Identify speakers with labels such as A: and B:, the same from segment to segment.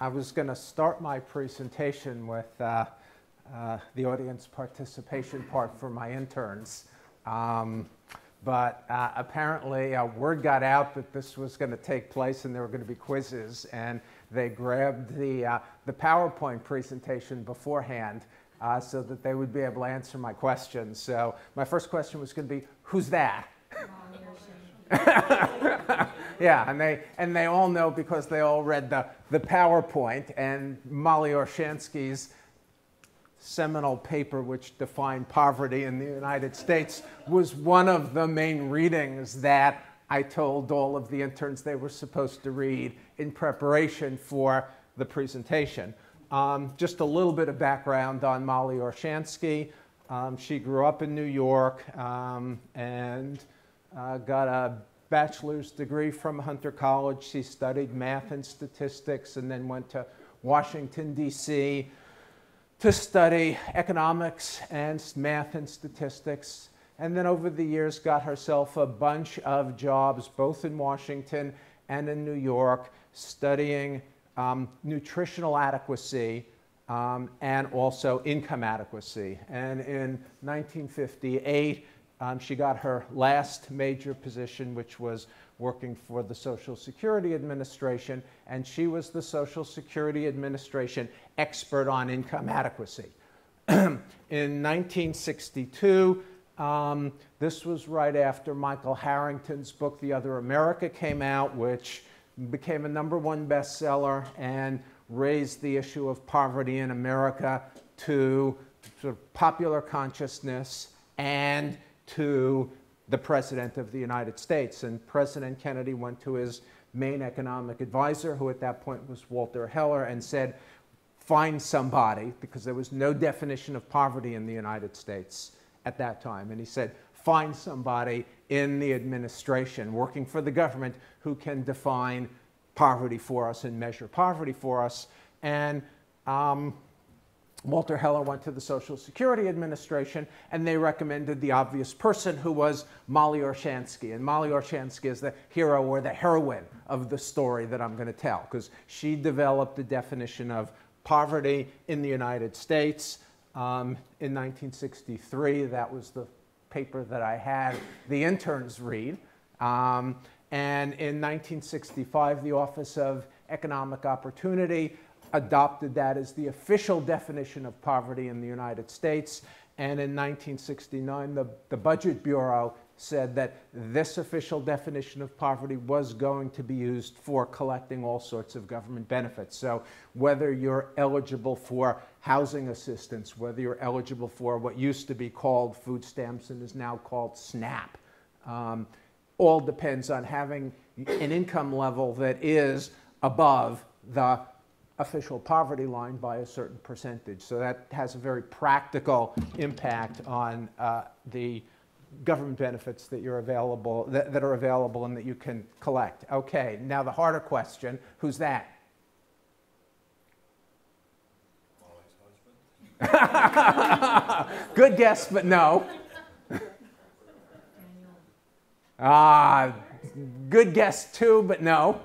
A: I was going to start my presentation with uh, uh, the audience participation part for my interns. Um, but uh, apparently, uh, word got out that this was going to take place and there were going to be quizzes, and they grabbed the, uh, the PowerPoint presentation beforehand uh, so that they would be able to answer my questions. So, my first question was going to be Who's that? yeah, and they, and they all know because they all read the, the PowerPoint and Molly Orshansky's seminal paper which defined poverty in the United States was one of the main readings that I told all of the interns they were supposed to read in preparation for the presentation. Um, just a little bit of background on Molly Orshansky. Um, she grew up in New York um, and uh, got a bachelor's degree from Hunter College. She studied math and statistics and then went to Washington, D.C. to study economics and math and statistics. And then over the years got herself a bunch of jobs both in Washington and in New York studying um, nutritional adequacy um, and also income adequacy. And in 1958, um, she got her last major position, which was working for the Social Security Administration, and she was the Social Security Administration expert on income adequacy. in 1962, um, this was right after Michael Harrington's book, The Other America, came out, which became a number one bestseller and raised the issue of poverty in America to sort of popular consciousness and to the President of the United States. And President Kennedy went to his main economic advisor, who at that point was Walter Heller, and said, find somebody, because there was no definition of poverty in the United States at that time. And he said, find somebody in the administration working for the government who can define poverty for us and measure poverty for us. And um, Walter Heller went to the Social Security Administration and they recommended the obvious person who was Molly Orshansky. And Molly Orshansky is the hero or the heroine of the story that I'm going to tell because she developed the definition of poverty in the United States. Um, in 1963, that was the paper that I had the interns read. Um, and in 1965, the Office of Economic Opportunity adopted that as the official definition of poverty in the United States. And in 1969, the, the Budget Bureau said that this official definition of poverty was going to be used for collecting all sorts of government benefits. So, whether you're eligible for housing assistance, whether you're eligible for what used to be called food stamps and is now called SNAP, um, all depends on having an income level that is above the official poverty line by a certain percentage. So that has a very practical impact on uh, the government benefits that you're available that, that are available and that you can collect. Okay, now the harder question, who's that? Good guess, but no. Ah, good guess too, but no.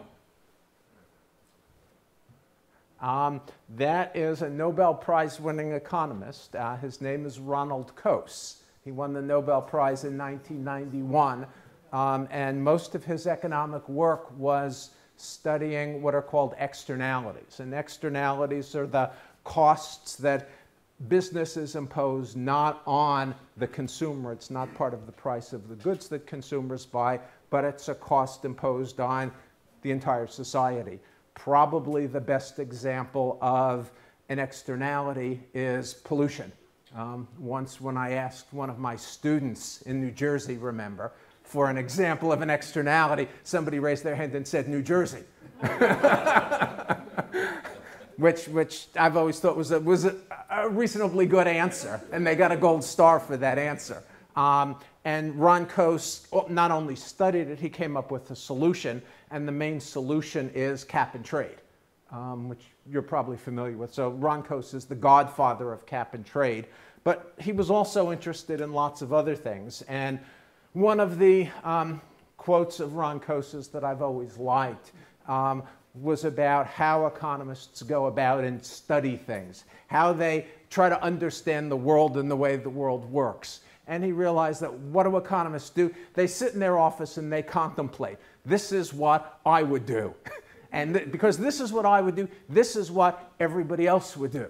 A: Um, that is a Nobel Prize winning economist. Uh, his name is Ronald Coase. He won the Nobel Prize in 1991, um, and most of his economic work was studying what are called externalities. And externalities are the costs that businesses impose not on the consumer. It's not part of the price of the goods that consumers buy, but it's a cost imposed on the entire society. Probably the best example of an externality is pollution. Um, once, when I asked one of my students in New Jersey, remember, for an example of an externality, somebody raised their hand and said, New Jersey. which, which I've always thought was a, was a, a, reasonably good answer, and they got a gold star for that answer. Um, and Ron Coase not only studied it, he came up with a solution, and the main solution is cap and trade, um, which you're probably familiar with. So Ron Coase is the godfather of cap and trade, but he was also interested in lots of other things. And one of the um, quotes of Ron Coase's that I've always liked um, was about how economists go about and study things, how they try to understand the world and the way the world works. And he realized that what do economists do? They sit in their office and they contemplate. This is what I would do. and th- because this is what I would do, this is what everybody else would do.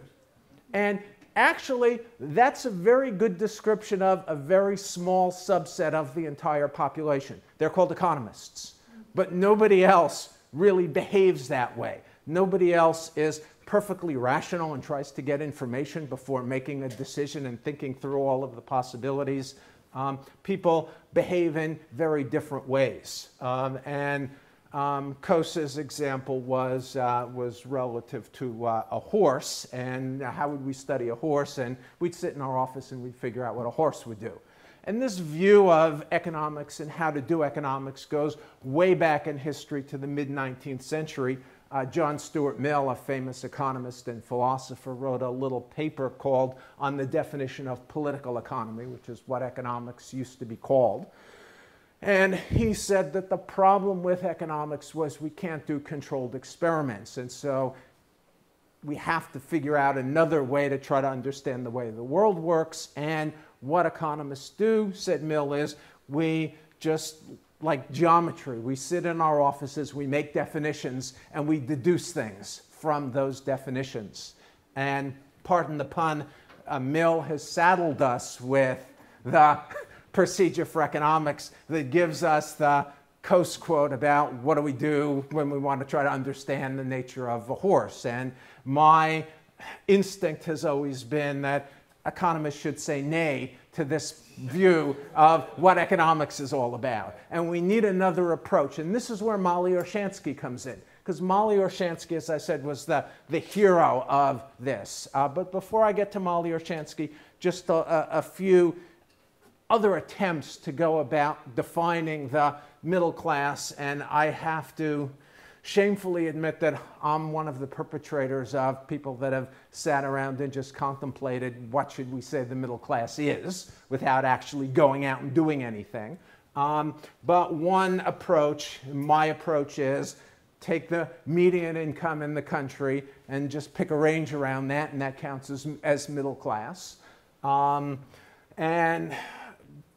A: And actually, that's a very good description of a very small subset of the entire population. They're called economists. But nobody else really behaves that way. Nobody else is perfectly rational and tries to get information before making a decision and thinking through all of the possibilities. Um, people behave in very different ways. Um, and um, Coase's example was, uh, was relative to uh, a horse, and how would we study a horse? And we'd sit in our office and we'd figure out what a horse would do. And this view of economics and how to do economics goes way back in history to the mid 19th century. Uh, John Stuart Mill, a famous economist and philosopher, wrote a little paper called On the Definition of Political Economy, which is what economics used to be called. And he said that the problem with economics was we can't do controlled experiments. And so we have to figure out another way to try to understand the way the world works. And what economists do, said Mill, is we just, like geometry, we sit in our offices, we make definitions, and we deduce things from those definitions. And pardon the pun, uh, Mill has saddled us with the procedure for economics that gives us the Coase quote about what do we do when we want to try to understand the nature of a horse. And my instinct has always been that economists should say nay to this view of what economics is all about. And we need another approach. And this is where Molly Orshansky comes in. Because Molly Orshansky, as I said, was the, the hero of this. Uh, but before I get to Molly Orshansky, just a, a, a few other attempts to go about defining the middle class, and I have to shamefully admit that I'm one of the perpetrators of people that have sat around and just contemplated what should we say the middle class is without actually going out and doing anything. Um, but one approach, my approach is take the median income in the country and just pick a range around that, and that counts as, as middle class. Um, and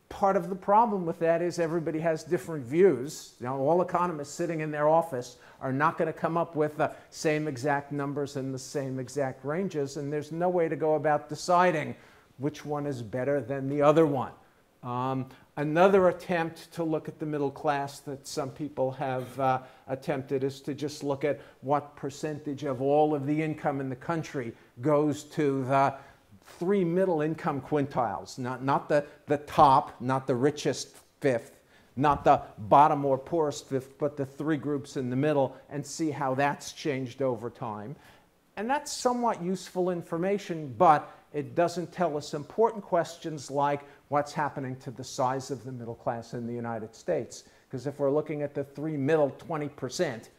A: part of the problem with that is everybody has different views. You all economists sitting in their office are not going to come up with the same exact numbers and the same exact ranges, and there's no way to go about deciding which one is better than the other one. Um, another attempt to look at the middle class that some people have uh, attempted is to just look at what percentage of all of the income in the country goes to the three middle income quintiles, not, not the, the top, not the richest fifth, not the bottom or poorest fifth, but the three groups in the middle, and see how that's changed over time. And that's somewhat useful information, but it doesn't tell us important questions like what's happening to the size of the middle class in the United States. Because if we're looking at the three middle 20 percent,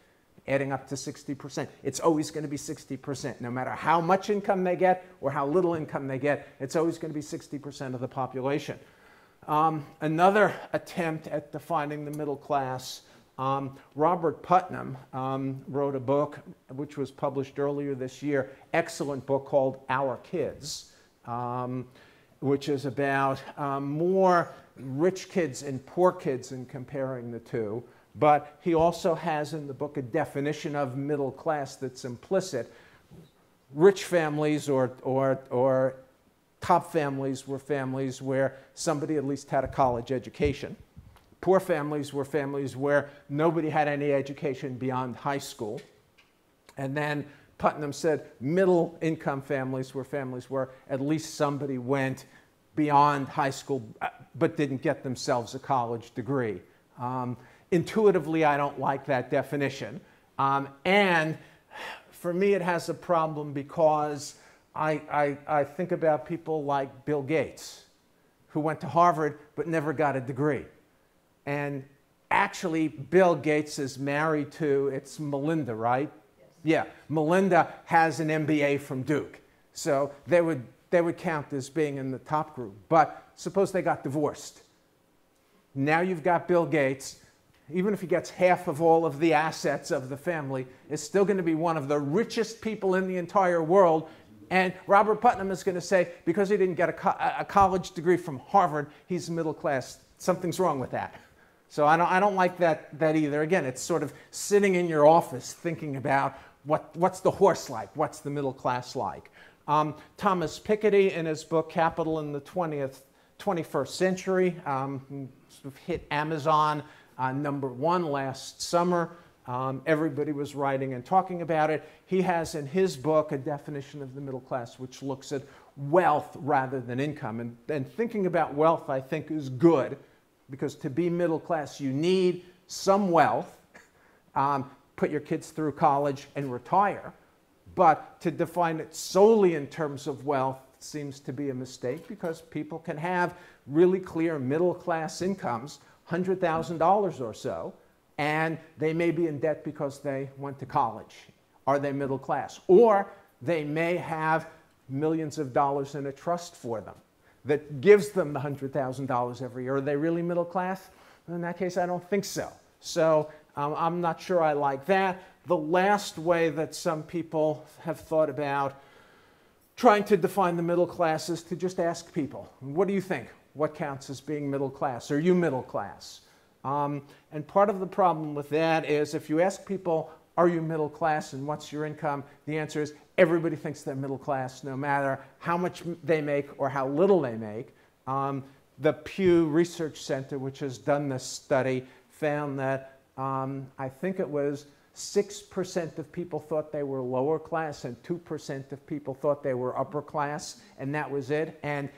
A: adding up to 60%. It's always going to be 60%. No matter how much income they get or how little income they get, it's always going to be 60% of the population. Um, another attempt at defining the middle class, um, Robert Putnam um, wrote a book which was published earlier this year, excellent book called Our Kids, um, which is about um, more rich kids and poor kids and comparing the two. But he also has in the book a definition of middle class that's implicit. Rich families or, or, or top families were families where somebody at least had a college education. Poor families were families where nobody had any education beyond high school. And then Putnam said middle income families were families where at least somebody went beyond high school uh, but didn't get themselves a college degree. Um, Intuitively, I don't like that definition. Um, and for me, it has a problem because I, I, I think about people like Bill Gates, who went to Harvard but never got a degree. And actually, Bill Gates is married to, it's Melinda, right? Yes. Yeah, Melinda has an MBA from Duke. So they would, they would count as being in the top group. But suppose they got divorced. Now you've got Bill Gates even if he gets half of all of the assets of the family, is still going to be one of the richest people in the entire world. And Robert Putnam is going to say, because he didn't get a, co- a college degree from Harvard, he's middle class. Something's wrong with that. So I don't, I don't like that, that either. Again, it's sort of sitting in your office thinking about what, what's the horse like? What's the middle class like? Um, Thomas Piketty, in his book Capital in the 20th, 21st Century, um, sort of hit Amazon uh, number one last summer. Um, everybody was writing and talking about it. He has in his book a definition of the middle class which looks at wealth rather than income. And, and thinking about wealth, I think, is good because to be middle class, you need some wealth, um, put your kids through college, and retire. But to define it solely in terms of wealth seems to be a mistake because people can have really clear middle class incomes, $100,000 or so, and they may be in debt because they went to college. Are they middle class? Or they may have millions of dollars in a trust for them that gives them the $100,000 every year. Are they really middle class? In that case, I don't think so. So um, I'm not sure I like that. The last way that some people have thought about trying to define the middle class is to just ask people, what do you think? What counts as being middle class? Are you middle class? Um, and part of the problem with that is if you ask people, are you middle class and what's your income? The answer is everybody thinks they're middle class no matter how much they make or how little they make. Um, the Pew Research Center, which has done this study, found that um, I think it was 6% of people thought they were lower class and 2% of people thought they were upper class, and that was it. And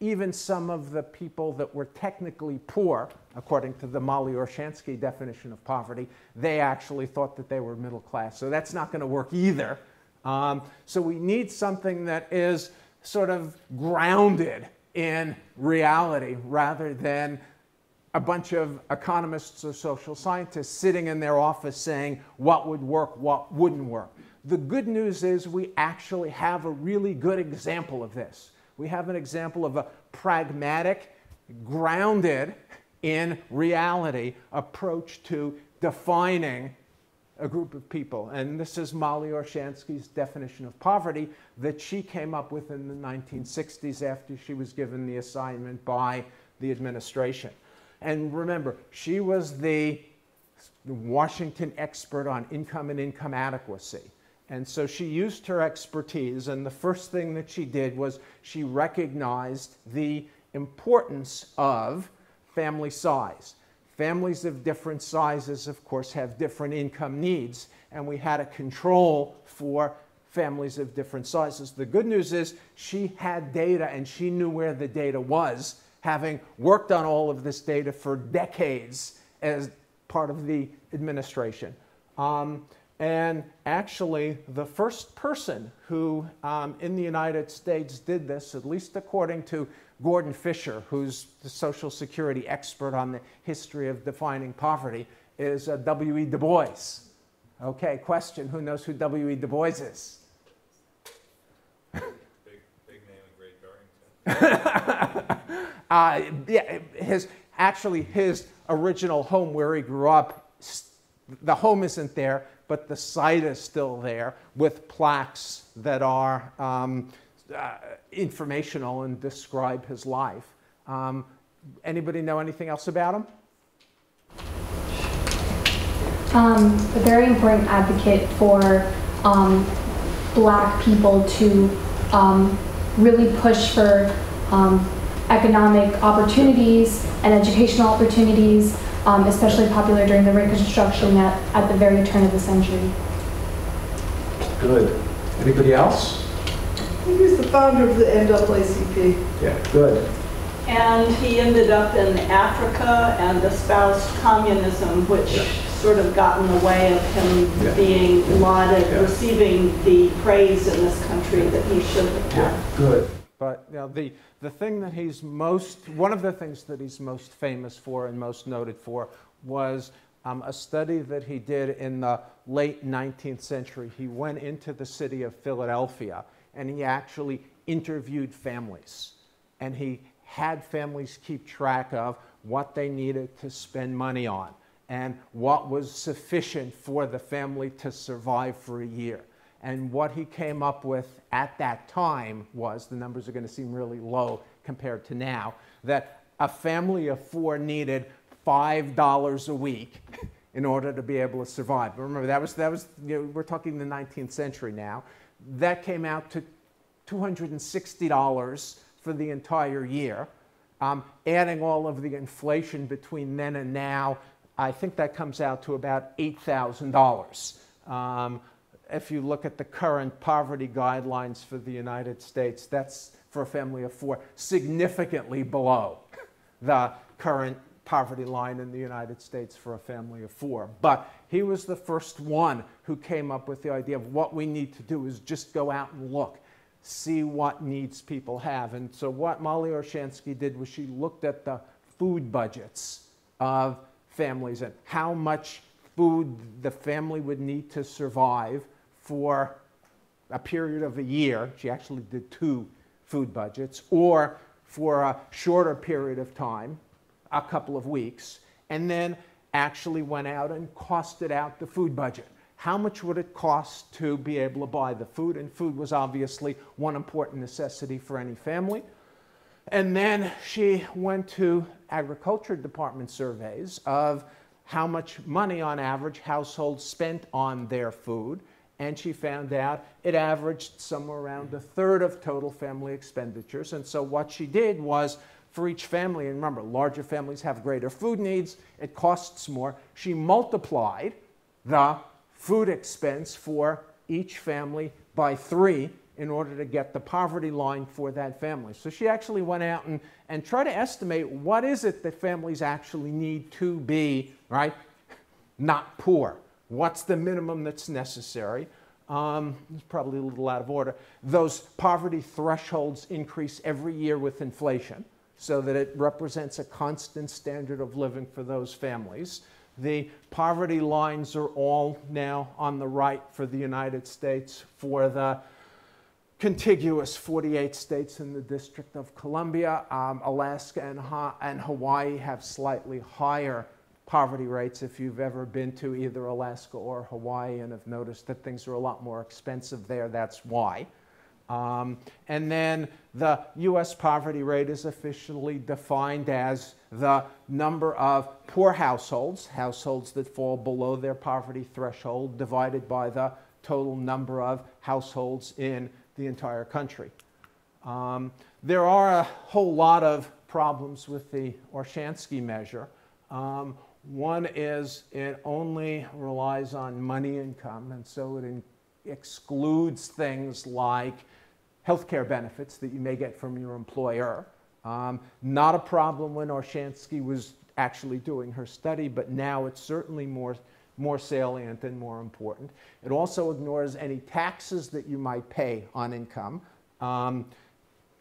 A: even some of the people that were technically poor, according to the Molly Orshansky definition of poverty, they actually thought that they were middle class. So that's not going to work either. Um, so we need something that is sort of grounded in reality rather than a bunch of economists or social scientists sitting in their office saying what would work, what wouldn't work. The good news is we actually have a really good example of this we have an example of a pragmatic, grounded in reality approach to defining a group of people. And this is Molly Orshansky's definition of poverty that she came up with in the 1960s after she was given the assignment by the administration. And remember, she was the Washington expert on income and income adequacy. And so she used her expertise, and the first thing that she did was she recognized the importance of family size. Families of different sizes, of course, have different income needs, and we had a control for families of different sizes. The good news is she had data and she knew where the data was, having worked on all of this data for decades as part of the administration. Um, and actually, the first person who um, in the United States did this, at least according to Gordon Fisher, who's the Social Security expert on the history of defining poverty, is uh, W.E. Du Bois. Okay, question Who knows who W.E. Du Bois is?
B: big, big name in Great Barrington.
A: uh, yeah, his, actually, his original home where he grew up, the home isn't there, but the site is still there with plaques that are um, uh, informational and describe his life. Um, anybody know anything else about him?
C: Um, a very important advocate for um, black people to um, really push for um, economic opportunities and educational opportunities um, especially popular during the Reconstruction at, at the very turn of the century.
A: Good. Anybody else?
D: He was the founder of the NAACP.
A: Yeah, good.
E: And he ended up in Africa and espoused communism, which yeah. sort of got in the way of him yeah. being lauded, yeah. receiving the praise in this country that he should have had.
A: Yeah, good. But you know, the, the thing that he's most, one of the things that he's most famous for and most noted for was um, a study that he did in the late 19th century. He went into the city of Philadelphia and he actually interviewed families. And he had families keep track of what they needed to spend money on. and what was sufficient for the family to survive for a year. And what he came up with at that time was the numbers are going to seem really low compared to now that a family of four needed $5 a week in order to be able to survive. But remember, that was, that was you know, we're talking the 19th century now. That came out to $260 for the entire year. Um, adding all of the inflation between then and now, I think that comes out to about $8,000. Um, if you look at the current poverty guidelines for the United States, that's for a family of four, significantly below the current poverty line in the United States for a family of four. But he was the first one who came up with the idea of what we need to do is just go out and look, see what needs people have. And so what Molly Orshansky did was she looked at the food budgets of families and how much food the family would need to survive for a period of a year. She actually did two food budgets, or for a shorter period of time, a couple of weeks, and then actually went out and costed out the food budget. How much would it cost to be able to buy the food? And food was obviously one important necessity for any family. And then she went to agriculture department surveys of how much money on average households spent on their food and she found out it averaged somewhere around a third of total family expenditures. And so what she did was for each family, and remember, larger families have greater food needs, it costs more. She multiplied the food expense for each family by three in order to get the poverty line for that family. So she actually went out and, and tried to estimate what is it that families actually need to be, right, not poor. What's the minimum that's necessary? Um, it's probably a little out of order. Those poverty thresholds increase every year with inflation so that it represents a constant standard of living for those families. The poverty lines are all now on the right for the United States for the contiguous 48 states in the District of Columbia. Um, Alaska and, ha- and Hawaii have slightly higher poverty rates if you've ever been to either Alaska or Hawaii and have noticed that things are a lot more expensive there, that's why. Um, and then the US poverty rate is officially defined as the number of poor households, households that fall below their poverty threshold, divided by the total number of households in the entire country. Um, there are a whole lot of problems with the Orshansky measure. Um, one is it only relies on money income, and so it excludes things like healthcare benefits that you may get from your employer. Um, not a problem when Orshansky was actually doing her study, but now it's certainly more, more salient and more important. It also ignores any taxes that you might pay on income. Um,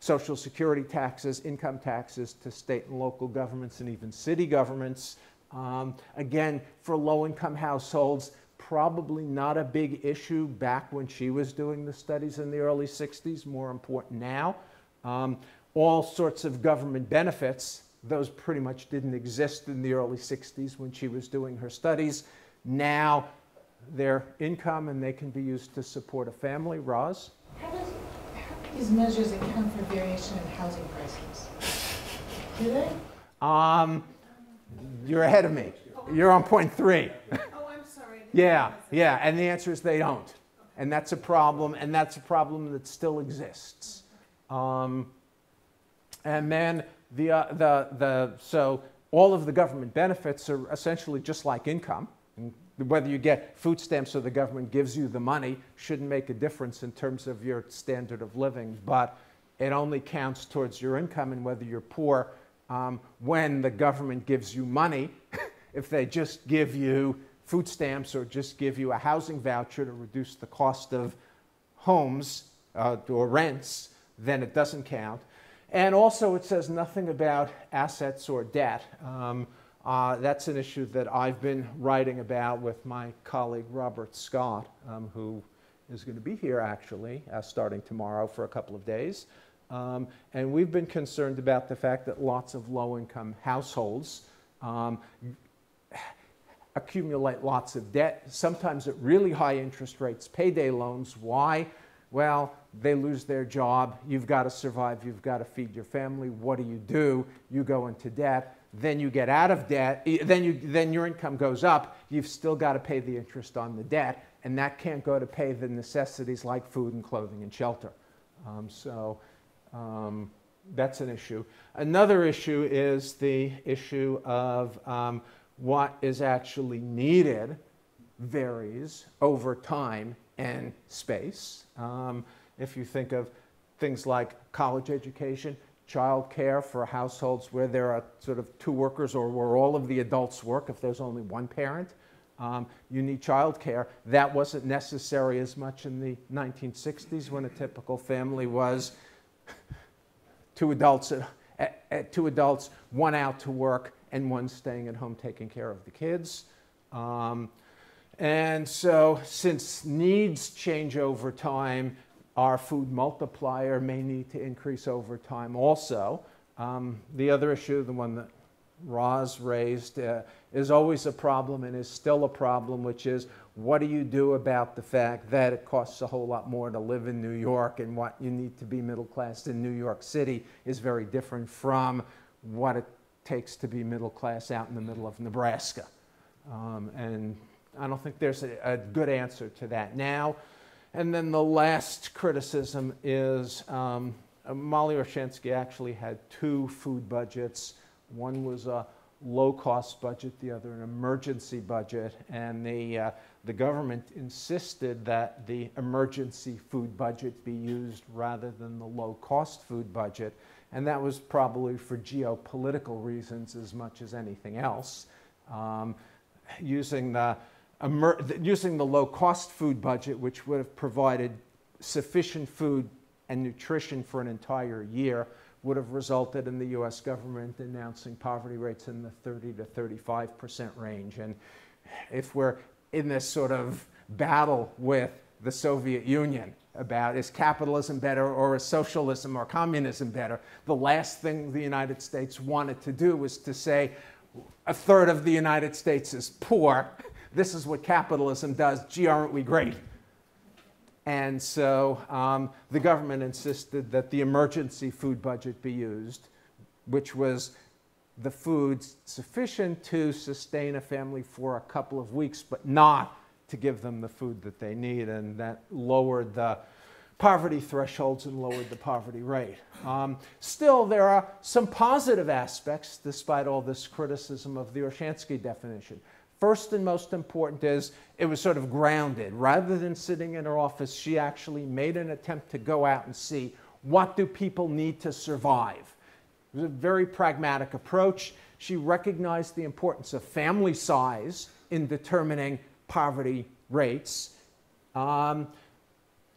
A: Social security taxes, income taxes to state and local governments, and even city governments. Um, again, for low income households, probably not a big issue back when she was doing the studies in the early 60s, more important now. Um, all sorts of government benefits, those pretty much didn't exist in the early 60s when she was doing her studies. Now they're income and they can be used to support a family. Roz?
F: How does, how do these measures account for variation in housing prices? Do they?
A: Um, you're ahead of me. You're on point three.
F: Oh, I'm sorry.
A: Yeah, yeah, and the answer is they don't. And that's a problem, and that's a problem that still exists. Um, and then the, uh, the, the, so all of the government benefits are essentially just like income. And whether you get food stamps or the government gives you the money shouldn't make a difference in terms of your standard of living, but it only counts towards your income and whether you're poor um, when the government gives you money. if they just give you food stamps or just give you a housing voucher to reduce the cost of homes uh, or rents, then it doesn't count. And also, it says nothing about assets or debt. Um, uh, that's an issue that I've been writing about with my colleague Robert Scott, um, who is going to be here actually uh, starting tomorrow for a couple of days. Um, and we've been concerned about the fact that lots of low income households um, accumulate lots of debt, sometimes at really high interest rates, payday loans. Why? Well, they lose their job. You've got to survive. You've got to feed your family. What do you do? You go into debt. Then you get out of debt. Then, you, then your income goes up. You've still got to pay the interest on the debt. And that can't go to pay the necessities like food and clothing and shelter. Um, so um, that's an issue. Another issue is the issue of um, what is actually needed varies over time and space. Um, if you think of things like college education, child care for households where there are sort of two workers or where all of the adults work, if there's only one parent, um, you need child care. That wasn't necessary as much in the 1960s when a typical family was two adults, at, at, two adults, one out to work and one staying at home taking care of the kids. Um, and so, since needs change over time, our food multiplier may need to increase over time also. Um, the other issue, the one that Roz raised, uh, is always a problem and is still a problem, which is what do you do about the fact that it costs a whole lot more to live in New York and what you need to be middle class in New York City is very different from what it takes to be middle class out in the middle of Nebraska. Um, and I don't think there's a, a, good answer to that now. And then the last criticism is um, Molly Orshansky actually had two food budgets. One was a low cost budget, the other an emergency budget. And the, uh, the government insisted that the emergency food budget be used rather than the low cost food budget. And that was probably for geopolitical reasons as much as anything else. Um, using, the, using the low cost food budget, which would have provided sufficient food and nutrition for an entire year, would have resulted in the US government announcing poverty rates in the 30 to 35 percent range. And if we're in this sort of battle with the Soviet Union about is capitalism better or is socialism or communism better, the last thing the United States wanted to do was to say a third of the United States is poor. This is what capitalism does. Gee, aren't we great? And so um, the government insisted that the emergency food budget be used, which was the food sufficient to sustain a family for a couple of weeks, but not to give them the food that they need. And that lowered the poverty thresholds and lowered the poverty rate. Um, still, there are some positive aspects despite all this criticism of the Orshansky definition. First and most important is it was sort of grounded. Rather than sitting in her office, she actually made an attempt to go out and see what do people need to survive. It was a very pragmatic approach. She recognized the importance of family size in determining poverty rates. Um,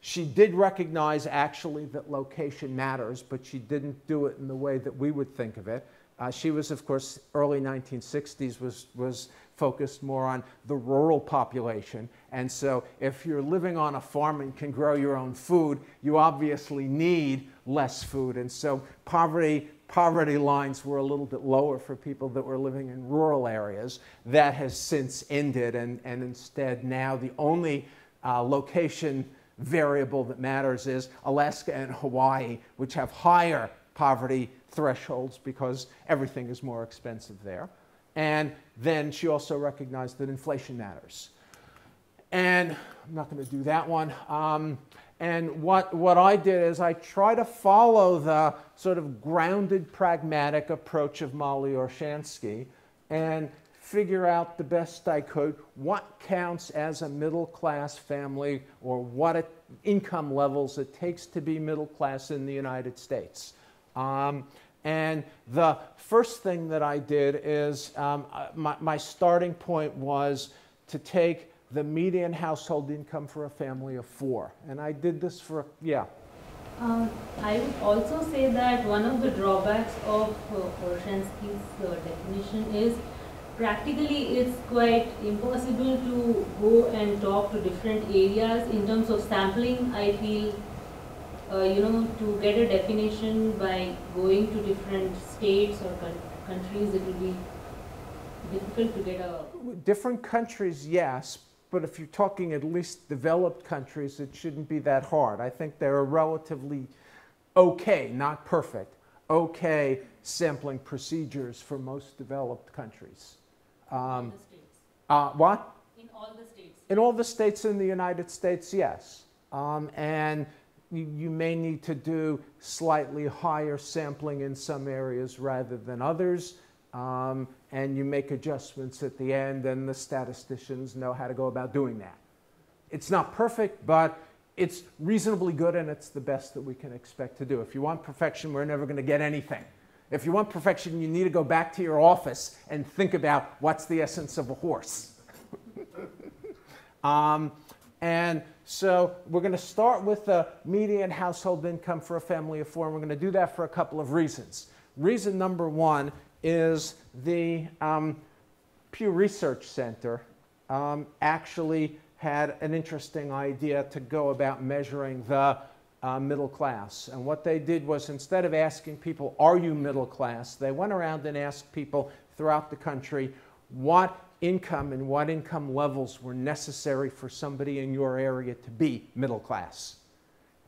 A: she did recognize actually that location matters, but she didn't do it in the way that we would think of it. Uh, she was, of course, early 1960s was, was focused more on the rural population. And so if you're living on a farm and can grow your own food, you obviously need less food. And so poverty, poverty lines were a little bit lower for people that were living in rural areas. That has since ended, and, and instead now the only uh, location variable that matters is Alaska and Hawaii, which have higher poverty thresholds because everything is more expensive there. And then she also recognized that inflation matters. And I'm not going to do that one. Um, and what, what I did is I try to follow the sort of grounded, pragmatic approach of Molly Orshansky and figure out the best I could what counts as a middle class family or what it, income levels it takes to be middle class in the United States. Um, and the first thing that I did is um, uh, my, my starting point was to take the median household income for a family of four. And I did this for, yeah.
G: Um, I would also say that one of the drawbacks of uh, uh, definition is practically it's quite impossible to go and talk to different areas in terms of sampling. I feel uh, you know, to get a definition by going to different states or countries, it will be difficult to get a,
A: Different countries, yes, but if you're talking at least developed countries, it shouldn't be that hard. I think there are relatively okay, not perfect, okay sampling procedures for most developed countries.
G: in
A: Um,
G: the states,
A: uh, what?
G: in all the states.
A: In all the states in the United States, yes. Um, and you, may need to do slightly higher sampling in some areas rather than others. Um, and you make adjustments at the end, and the statisticians know how to go about doing that. It's not perfect, but it's reasonably good, and it's the best that we can expect to do. If you want perfection, we're never going to get anything. If you want perfection, you need to go back to your office and think about what's the essence of a horse. Um, and so we're going to start with the median household income for a family of four, and we're going to do that for a couple of reasons. Reason number one is the um, Pew Research Center um, actually had an interesting idea to go about measuring the uh, middle class. And what they did was instead of asking people, Are you middle class? they went around and asked people throughout the country what income and what income levels were necessary for somebody in your area to be middle class.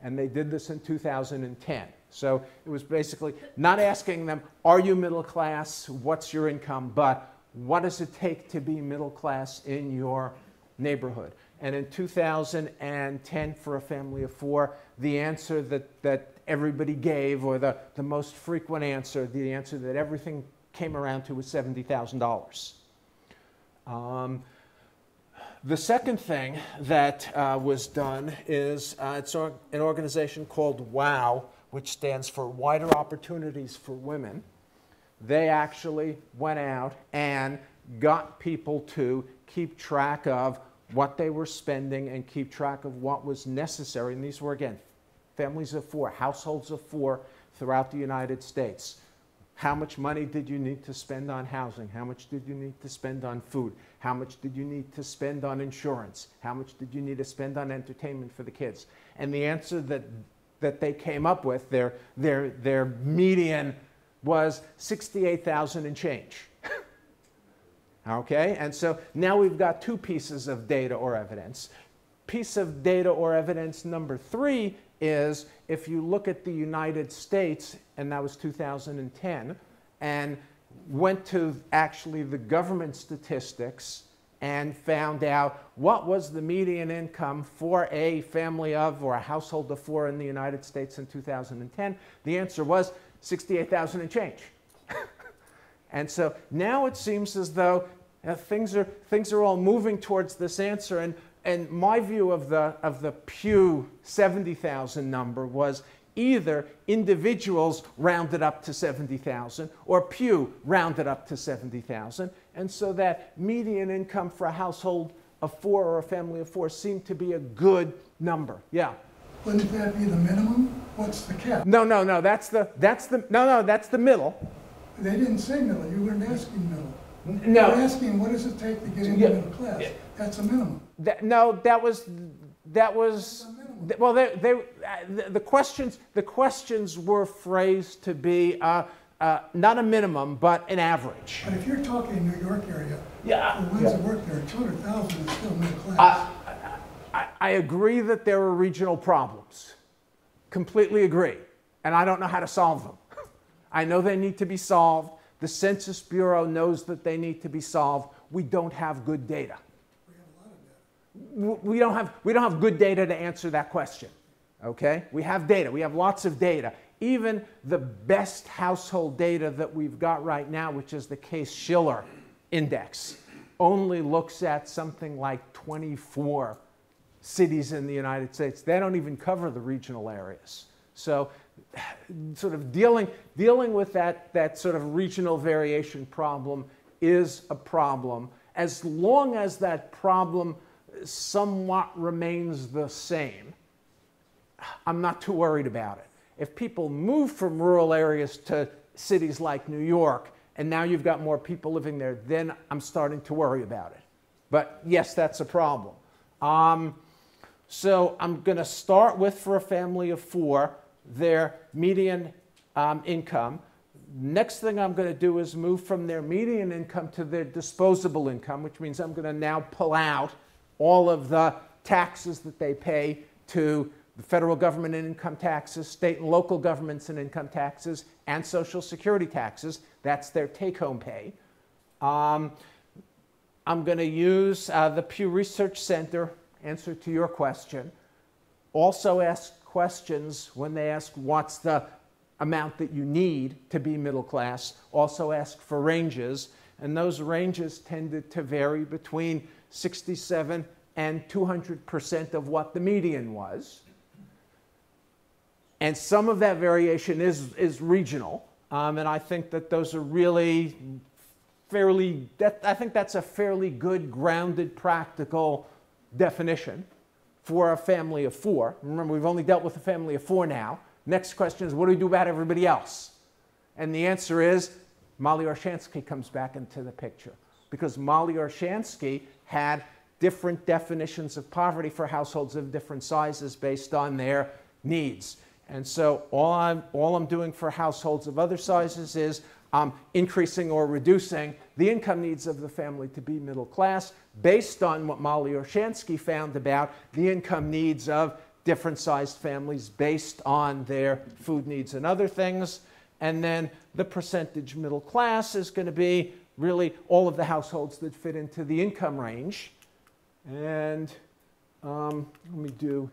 A: And they did this in 2010. So it was basically not asking them, Are you middle class? What's your income? But what does it take to be middle class in your neighborhood? And in 2010, for a family of four, the answer that, that everybody gave, or the, the most frequent answer, the answer that everything came around to was $70,000. Um, the second thing that uh, was done is uh, it's an organization called WOW, which stands for Wider Opportunities for Women. They actually went out and got people to keep track of what they were spending and keep track of what was necessary. And these were, again, families of four, households of four throughout the United States. How much money did you need to spend on housing? How much did you need to spend on food? How much did you need to spend on insurance? How much did you need to spend on entertainment for the kids? And the answer that, that they came up with, their, their, their median, was 68,000 and change. okay? And so now we've got two pieces of data or evidence. Piece of data or evidence number three is if you look at the United States, and that was 2010, and went to actually the government statistics and found out what was the median income for a family of or a household of four in the United States in 2010, the answer was 68,000 and change. and so now it seems as though uh, things, are, things are all moving towards this answer. And, and my view of the, of the Pew 70,000 number was either individuals rounded up to 70,000 or Pew rounded up to 70,000. And so that median income for a household of four or a family of four seemed to be a good number. Yeah.
H: Wouldn't that be the minimum? What's the cap?
A: No, no, no, that's the, that's the, no, no, that's the middle.
H: They didn't say middle, you weren't asking middle.
A: N-
H: You were
A: No,
H: asking, what does it take to get into
A: Yeah.
H: middle class? That's a minimum.
A: that, no, that was, that was,
H: That's a minimum.
A: th- well, they, they, uh, the, the questions, the questions were phrased to be, uh, uh, not a minimum, but an average.
H: But if you're talking New York area,
A: Yeah.
H: the ones that work there, two hundred thousand is still middle class.
A: I, I agree that there are regional problems. Completely agree. And I don't know how to solve them. I know they need to be solved. The Census Bureau knows that they need to be solved. We don't have good data. We don't have, we don't have good data to answer that question. Okay? We have data. We have lots of data. Even the best household data that we've got right now, which is the Case Shiller Index, only looks at something like 24 cities in the United States. They don't even cover the regional areas. So, sort of dealing, dealing with that, that sort of regional variation problem is a problem as long as that problem somewhat remains the same. I'm not too worried about it. If people move from rural areas to cities like New York, and now you've got more people living there, then I'm starting to worry about it. But yes, that's a problem. Um, so I'm going to start with, for a family of four, their median um, income. Next thing I'm going to do is move from their median income to their disposable income, which means I'm going to now pull out all of the taxes that they pay to the federal government and income taxes, state and local governments and income taxes, and social security taxes. That's their take home pay. Um, I'm going to use uh, the Pew Research Center answer to your question. Also ask questions when they ask what's the amount that you need to be middle class. Also ask for ranges, and those ranges tended to vary between 67 and 200% of what the median was. And some of that variation is, is regional, um, and I think that those are really fairly, that, I think that's a fairly good, grounded, practical definition for a family of four. Remember, we've only dealt with a family of four now. Next question is, what do we do about everybody else? And the answer is, Molly Orshansky comes back into the picture. Because Molly Orshansky had different definitions of poverty for households of different sizes based on their needs. And so all I'm, all I'm doing for households of other sizes is um, increasing or reducing the income needs of the family to be middle class based on what Molly Orshansky found about the income needs of different sized families based on their food needs and other things. And then the percentage middle class is going to be really all of the households that fit into the income range. And um, let me do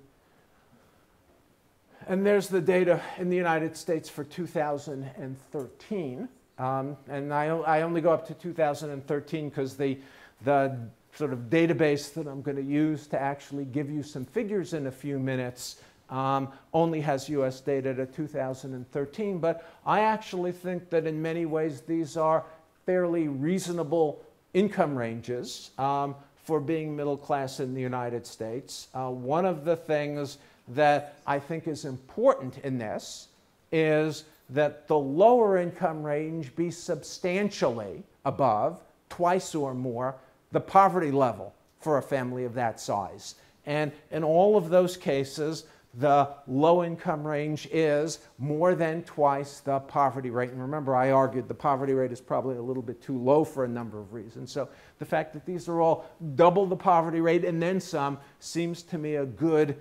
A: and there's the data in the United States for 2013. Um, and I, I, only go up to 2013 because the, the sort of database that I'm going to use to actually give you some figures in a few minutes um, only has US data to 2013. But I actually think that in many ways these are fairly reasonable income ranges um, for being middle class in the United States. Uh, one of the things that I think is important in this is that the lower income range be substantially above, twice or more, the poverty level for a family of that size. And in all of those cases, the low income range is more than twice the poverty rate. And remember, I argued the poverty rate is probably a little bit too low for a number of reasons. So the fact that these are all double the poverty rate and then some seems to me a good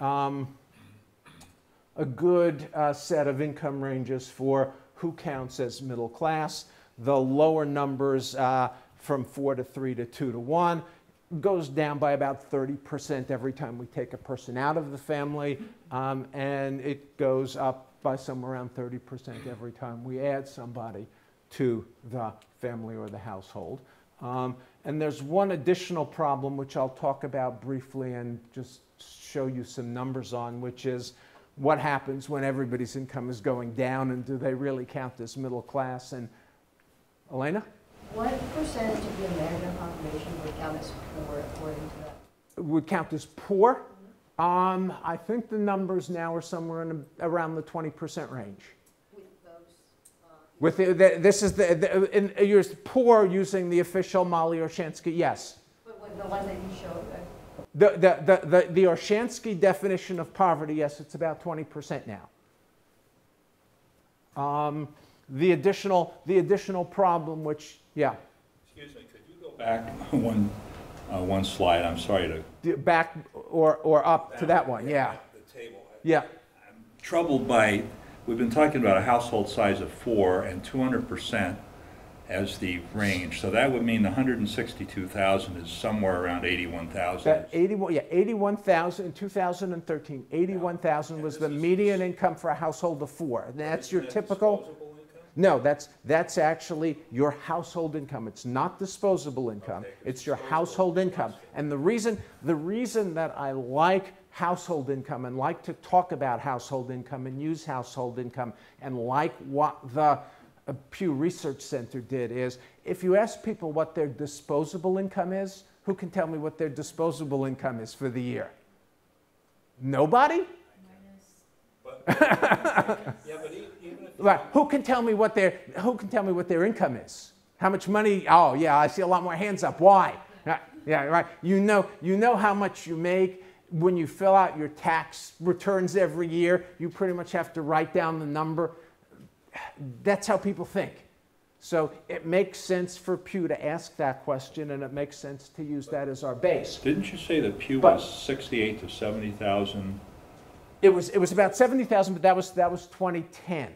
A: um, a good uh, set of income ranges for who counts as middle class. The lower numbers uh, from 4 to 3 to 2 to 1 goes down by about 30% every time we take a person out of the family, um, and it goes up by somewhere around 30% every time we add somebody to the family or the household. Um, and there's one additional problem which I'll talk about briefly and just show you some numbers on, which is what happens when everybody's income is going down and do they really count as middle class? And Elena?
I: What percentage of the American population would count as poor according to that?
A: Would count as poor? Um, I think the numbers now are somewhere in around the 20% range.
I: With those, uh,
A: With the, the, this is the, the in, you're poor using the official Molly Orshansky, yes.
I: but with the one that you showed, uh,
A: The, the, the, the, the Orshansky definition of poverty, yes, it's about 20% now. Um, the, additional, the additional problem, which, yeah,
B: Excuse me, could you go back one, uh, one slide? I'm sorry to.
A: back or, or up to that one, yeah.
B: The table.
A: Yeah,
B: Troubled by, we've been talking about a household size of four and two hundred percent as the range. So that would mean the hundred and sixty-two thousand is somewhere around eighty-one thousand.
A: that 81, yeah, 81,000 in 2013. 81,000 was the median income for a household of four. And that's your typical. No, that's, that's actually your household income. It's not disposable income.
B: Okay, 'cause
A: It's your household income.
B: household.
A: And the reason, the reason that I like household income and like to talk about household income and use household income and like what the uh, Pew Research Center did is if you ask people what their disposable income is, who can tell me what their disposable income is for the year? Nobody?
B: Yeah, but even if.
A: Right. Who can tell me what their Who can tell me what their income is? How much money? Oh, yeah, I see a lot more hands up. Why? Yeah, yeah, right. You know, you know how much you make when you fill out your tax returns every year. You pretty much have to write down the number. that's how people think. So it makes sense for Pew to ask that question, and it makes sense to use that as our base.
B: Didn't you say that Pew
A: But-
B: was 68 to 70,000?
A: It was, it was about 70,000, but that was, that was 2010.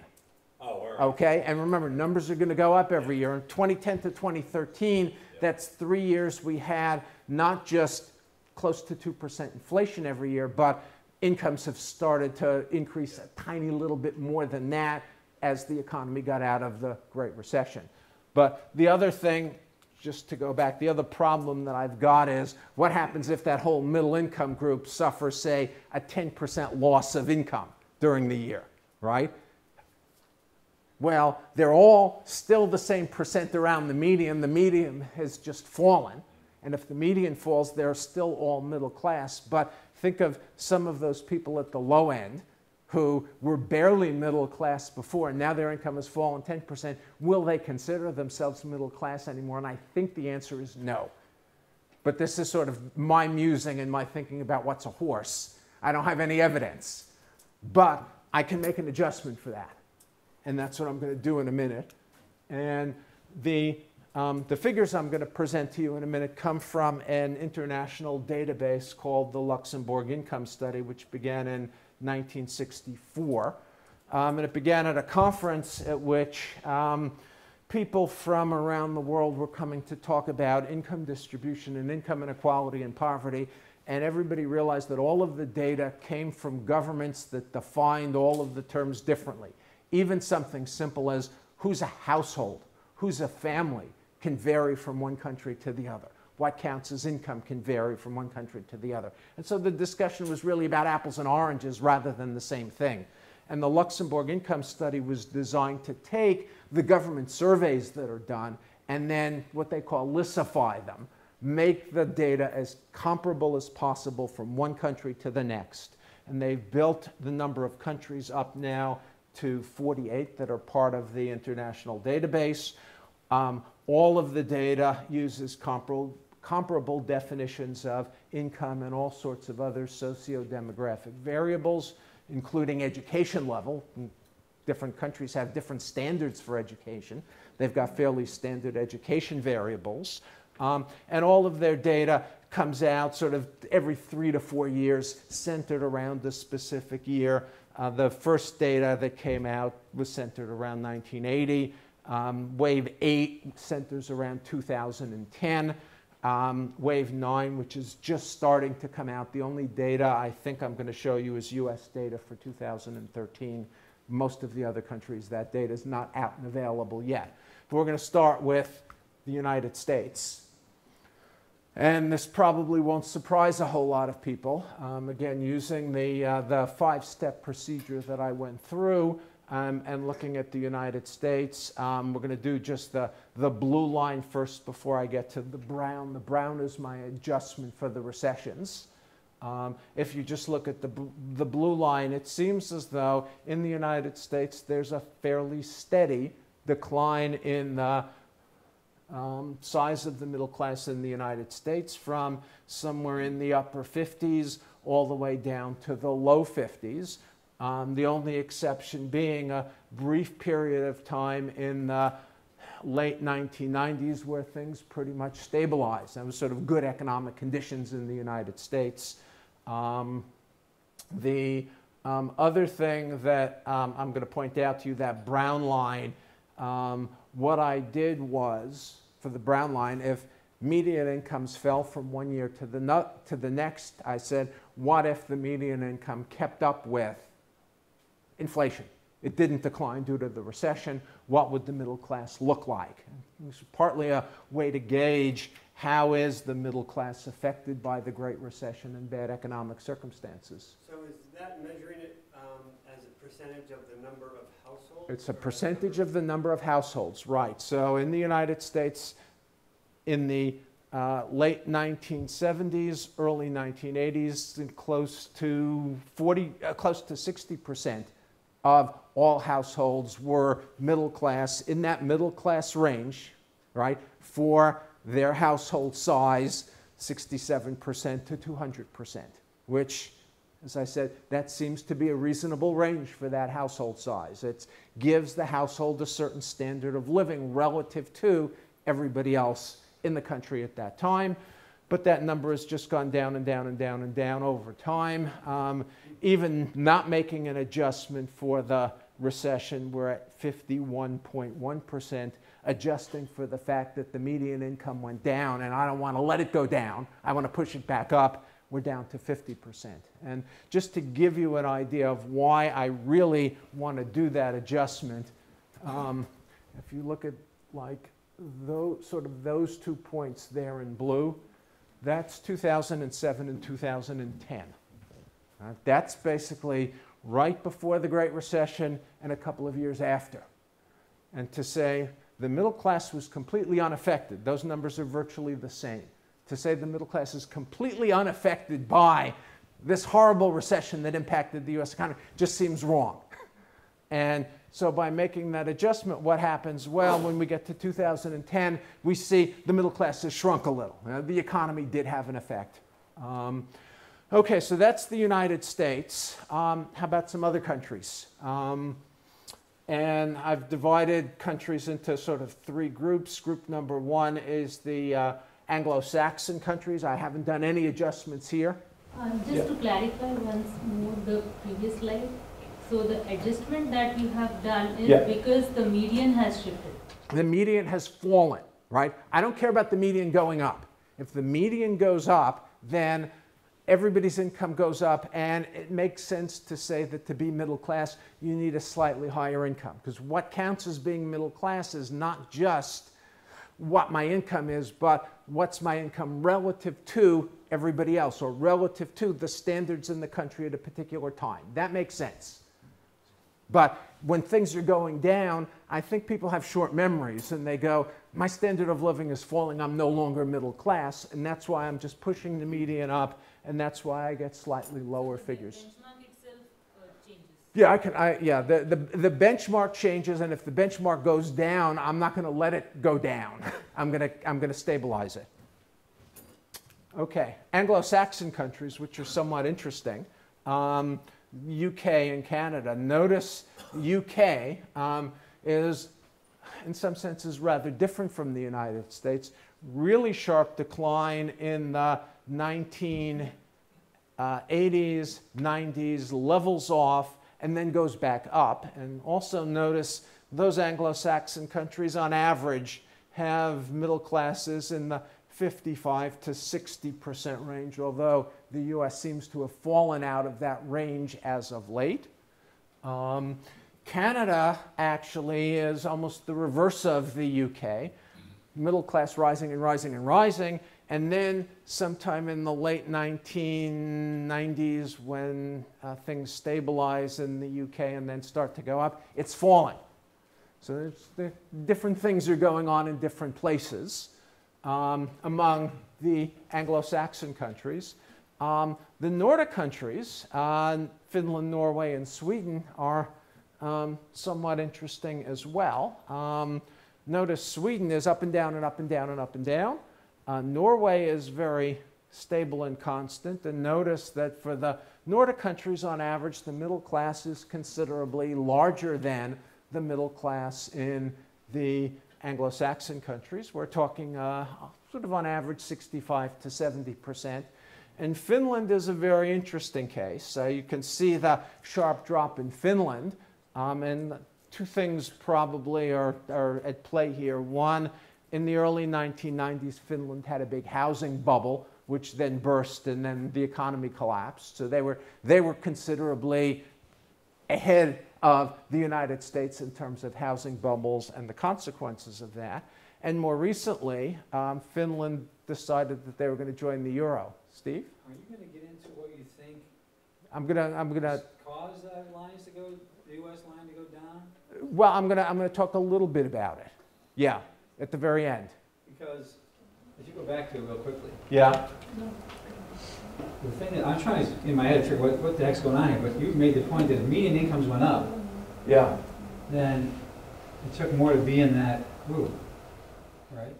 B: Oh, right.
A: Okay, and remember, numbers are going to go up every year. In 2010 to 2013, that's three years we had not just close to 2% inflation every year, but incomes have started to increase a tiny little bit more than that as the economy got out of the Great Recession. But the other thing, just to go back, the other problem that I've got is what happens if that whole middle income group suffers, say, a 10% loss of income during the year, right? Well, they're all still the same percent around the median. The median has just fallen. And if the median falls, they're still all middle class. But think of some of those people at the low end who were barely middle class before, and now their income has fallen 10%. Will they consider themselves middle class anymore? And I think the answer is no. But this is sort of my musing and my thinking about what's a horse. I don't have any evidence, but I can make an adjustment for that and that's what I'm going to do in a minute. And the, um, the figures I'm going to present to you in a minute come from an international database called the Luxembourg Income Study, which began in 1964. Um, and it began at a conference at which um, people from around the world were coming to talk about income distribution and income inequality and poverty. And everybody realized that all of the data came from governments that defined all of the terms differently. Even something simple as who's a household, who's a family, can vary from one country to the other. What counts as income can vary from one country to the other. And so the discussion was really about apples and oranges rather than the same thing. And the Luxembourg income study was designed to take the government surveys that are done and then what they call lissify them, make the data as comparable as possible from one country to the next. And they've built the number of countries up now to 48 that are part of the international database. Um, all of the data uses comparable, definitions of income and all sorts of other socio-demographic variables, including education level. Different countries have different standards for education. They've got fairly standard education variables. Um, and all of their data comes out sort of every three to four years, centered around a specific year. Uh, the first data that came out was centered around 1980. Um, wave 8 centers around 2010. Um, wave 9, which is just starting to come out. The only data I think I'm going to show you is US data for 2013. Most of the other countries, that data is not out and available yet. But we're going to start with the United States. And this probably won't surprise a whole lot of people. Um, again, using the, uh, the five step procedure that I went through um, and looking at the United States, um, we're going to do just the, the blue line first before I get to the brown. The brown is my adjustment for the recessions. Um, if you just look at the, the blue line, it seems as though in the United States there's a fairly steady decline in the um, size of the middle class in the United States from somewhere in the upper 50s all the way down to the low 50s. Um, the only exception being a brief period of time in the late 1990s where things pretty much stabilized. That was sort of good economic conditions in the United States. Um, the um, other thing that um, I'm going to point out to you, that brown line, um, what I did was, for the brown line, if median incomes fell from one year to the, no to the next, I said, what if the median income kept up with inflation? It didn't decline due to the recession. What would the middle class look like? It's partly a way to gauge how is the middle class affected by the Great Recession and bad economic circumstances.
J: So is that measuring it um, as a percentage of the number of?
A: It's a percentage of the number of households, right. So in the United States, in the uh, late 1970s, early 1980s, and close to 40, uh, close to 60 percent of all households were middle class, in that middle class range, right, for their household size, 67% to 200%, which As I said, that seems to be a reasonable range for that household size. It gives the household a certain standard of living relative to everybody else in the country at that time. But that number has just gone down and down and down and down over time. Um, even not making an adjustment for the recession, we're at 51.1%, adjusting for the fact that the median income went down, and I don't want to let it go down. I want to push it back up. We're down to 50%. And just to give you an idea of why I really want to do that adjustment, um, if you look at like those, sort of those two points there in blue, that's 2007 and 2010. Uh, that's basically right before the Great Recession and a couple of years after. And to say the middle class was completely unaffected, those numbers are virtually the same. To say the middle class is completely unaffected by this horrible recession that impacted the US economy just seems wrong. And so by making that adjustment, what happens? Well, when we get to 2010, we see the middle class has shrunk a little. Uh, the economy did have an effect. Um, okay, so that's the United States. Um, how about some other countries? Um, and I've divided countries into sort of three groups. Group number one is the uh, Anglo-Saxon countries. I haven't done any adjustments here.
G: Uh, just to clarify once more the previous slide. So the adjustment that you have done is
A: Yeah.
G: because the median has shifted.
A: the median has fallen, right? I don't care about the median going up. If the median goes up, then everybody's income goes up, and it makes sense to say that to be middle class, you need a slightly higher income. Because what counts as being middle class is not just what my income is, but what's my income relative to everybody else or relative to the standards in the country at a particular time. That makes sense. But when things are going down, I think people have short memories and they go, my standard of living is falling, I'm no longer middle class, and that's why I'm just pushing the median up, and that's why I get slightly lower figures.
G: Benchmark itself uh, changes.
A: Yeah, I can, I, yeah, the, the, the benchmark changes, and if the benchmark goes down, I'm not going to let it go down. I'm going to, I'm going to stabilize it. Okay, Anglo-Saxon countries, which are somewhat interesting, um, UK and Canada. Notice UK um, is, in some senses, rather different from the United States. Really sharp decline in the 1980s, 90s, levels off, and then goes back up. And also notice those Anglo-Saxon countries, on average, have middle classes in the 55 to 60 percent range, although the US seems to have fallen out of that range as of late. Um, Canada actually is almost the reverse of the UK. Middle class rising and rising and rising. And then sometime in the late 1990s, when uh, things stabilize in the UK and then start to go up, it's falling. So different things are going on in different places um, among the Anglo-Saxon countries. Um, the Nordic countries, uh, Finland, Norway, and Sweden, are um, somewhat interesting as well. Um, notice Sweden is up and down and up and down and up and down. Uh, Norway is very stable and constant. And notice that for the Nordic countries, on average, the middle class is considerably larger than the middle class in the Anglo-Saxon countries. We're talking uh, sort of on average 65 to 70 percent. And Finland is a very interesting case. Uh, you can see the sharp drop in Finland. Um, and two things probably are, are at play here. One, in the early 1990s, Finland had a big housing bubble, which then burst and then the economy collapsed. So they were, they were considerably ahead of the United States in terms of housing bubbles and the consequences of that. And more recently, um, Finland decided that they were going to join the euro. Steve?
K: Are you gonna get into what you think
A: I'm going to, I'm going to,
K: caused that lines to go, the US line to go down?
A: well, I'm going to, I'm going to talk a little bit about it. Yeah, at the very end.
K: Because, if you go back to it real quickly,
A: Yeah.
K: the thing that, I'm trying to, in my head, figure what, what the heck's going on here, but you made the point that if median incomes went up,
A: Yeah.
K: then it took more to be in that group, right?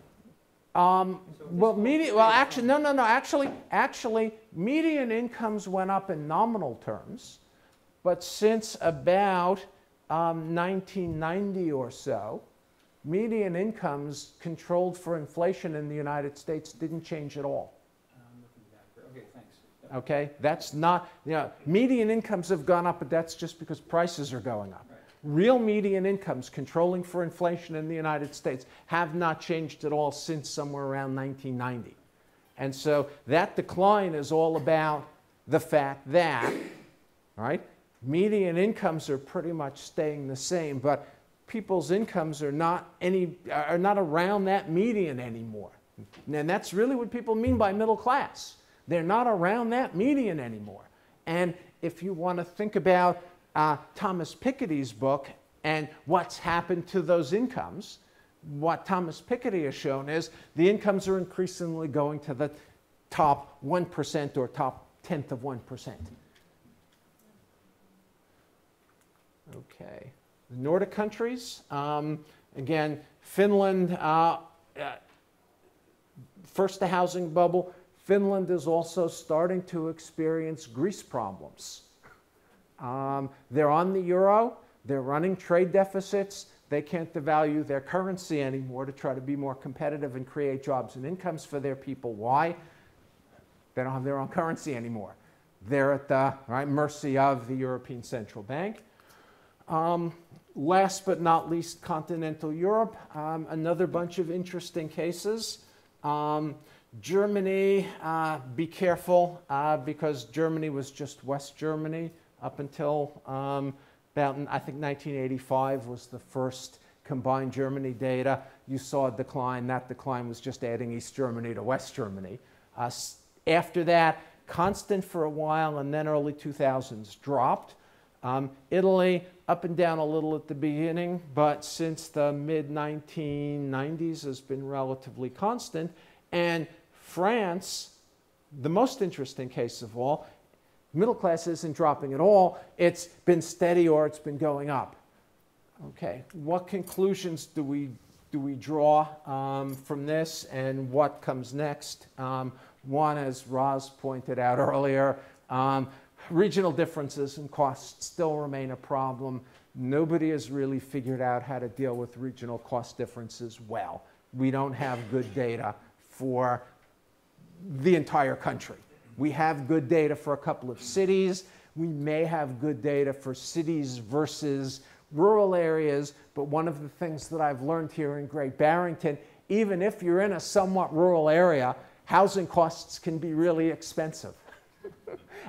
A: Um,
K: So
A: well, median, well, actually, no, no, no, actually, actually, median incomes went up in nominal terms, but since about um, 1990 or so, median incomes controlled for inflation in the United States didn't change at all.
K: I'm looking back. Okay, thanks.
A: Okay, that's not, you know, median incomes have gone up, but that's just because prices are going up.
K: Right.
A: Real median incomes controlling for inflation in the United States have not changed at all since somewhere around 1990. And so that decline is all about the fact that, right, median incomes are pretty much staying the same, but people's incomes are not any are not around that median anymore. And that's really what people mean by middle class. They're not around that median anymore. And if you want to think about uh, Thomas Piketty's book and what's happened to those incomes, what Thomas Piketty has shown is the incomes are increasingly going to the top 1% or top tenth of 1%. Okay. The Nordic countries, um, again, Finland, uh, uh, first the housing bubble. Finland is also starting to experience Greece problems. Um, they're on the euro, they're running trade deficits, they can't devalue their currency anymore to try to be more competitive and create jobs and incomes for their people. Why? They don't have their own currency anymore. They're at the right, mercy of the European Central Bank. Um, last but not least, continental Europe. Um, another bunch of interesting cases. Um, Germany, uh, be careful uh, because Germany was just West Germany up until um, about, I think, 1985 was the first combined Germany data. You saw a decline. That decline was just adding East Germany to West Germany. Uh, after that, constant for a while, and then early 2000s dropped. Um, Italy, up and down a little at the beginning, but since the mid 1990s has been relatively constant. And France, the most interesting case of all, middle class isn't dropping at all. It's been steady or it's been going up. Okay, what conclusions do we do we draw um, from this, and what comes next? Um, one, as Roz pointed out earlier, um, regional differences in costs still remain a problem. Nobody has really figured out how to deal with regional cost differences well. We don't have good data for the entire country. We have good data for a couple of cities. We may have good data for cities versus rural areas, but one of the things that I've learned here in Great Barrington, even if you're in a somewhat rural area, housing costs can be really expensive.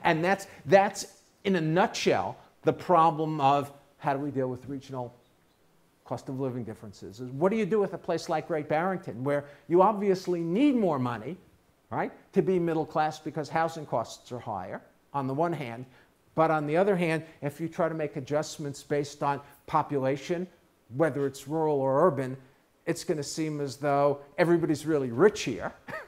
A: And that's, that's, in a nutshell, the problem of how do we deal with regional cost of living differences. What do you do with a place like Great Barrington, where you obviously need more money, right, to be middle class because housing costs are higher, on the one hand. But on the other hand, if you try to make adjustments based on population, whether it's rural or urban, it's going to seem as though everybody's really rich here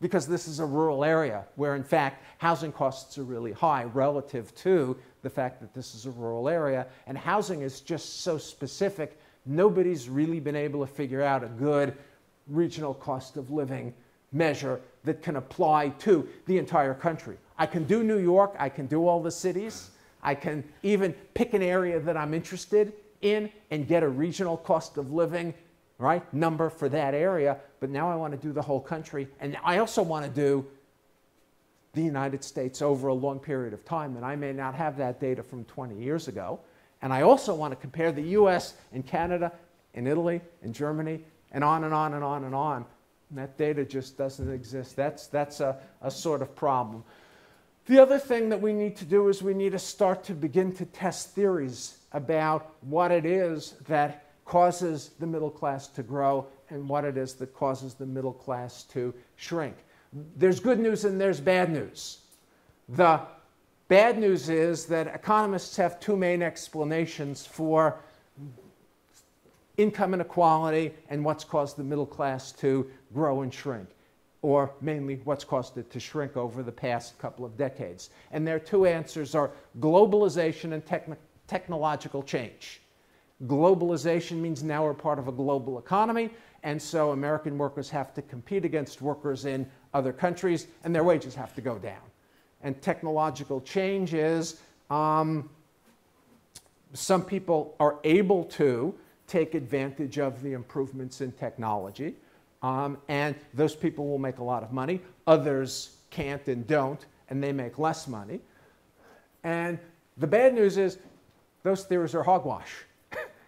A: because this is a rural area where, in fact, housing costs are really high relative to the fact that this is a rural area. And housing is just so specific, nobody's really been able to figure out a good regional cost of living measure that can apply to the entire country. I can do New York, I can do all the cities, I can even pick an area that I'm interested in and get a regional cost of living right number for that area but now i want to do the whole country and i also want to do the united states over a long period of time and i may not have that data from 20 years ago and i also want to compare the us and canada and italy and germany and on and on and on and on. And that data just doesn't exist. That's, that's a, a sort of problem. The other thing that we need to do is we need to start to begin to test theories about what it is that causes the middle class to grow and what it is that causes the middle class to shrink. There's good news and there's bad news. The bad news is that economists have two main explanations for income inequality and what's caused the middle class to grow and shrink, or mainly what's caused it to shrink over the past couple of decades. And their two answers are globalization and techn- technological change. Globalization means now we're part of a global economy, And so American workers have to compete against workers in other countries, and their wages have to go down. And technological change is um, some people are able to take advantage of the improvements in technology, um, and those people will make a lot of money. Others can't and don't, and they make less money. And the bad news is those theories are hogwash.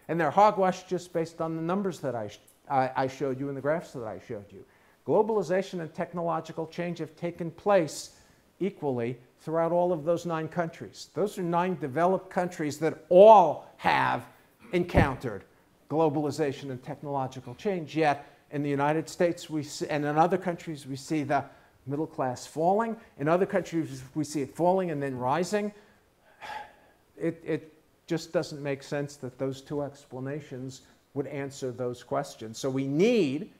A: And they're hogwash just based on the numbers that I, I, I showed you and the graphs that I showed you. Globalization and technological change have taken place equally throughout all of those nine countries. Those are nine developed countries that all have encountered globalization and technological change, yet in the United States we see, and in other countries we see the middle class falling. In other countries we see it falling and then rising. It, it just doesn't make sense that those two explanations would answer those questions. So we need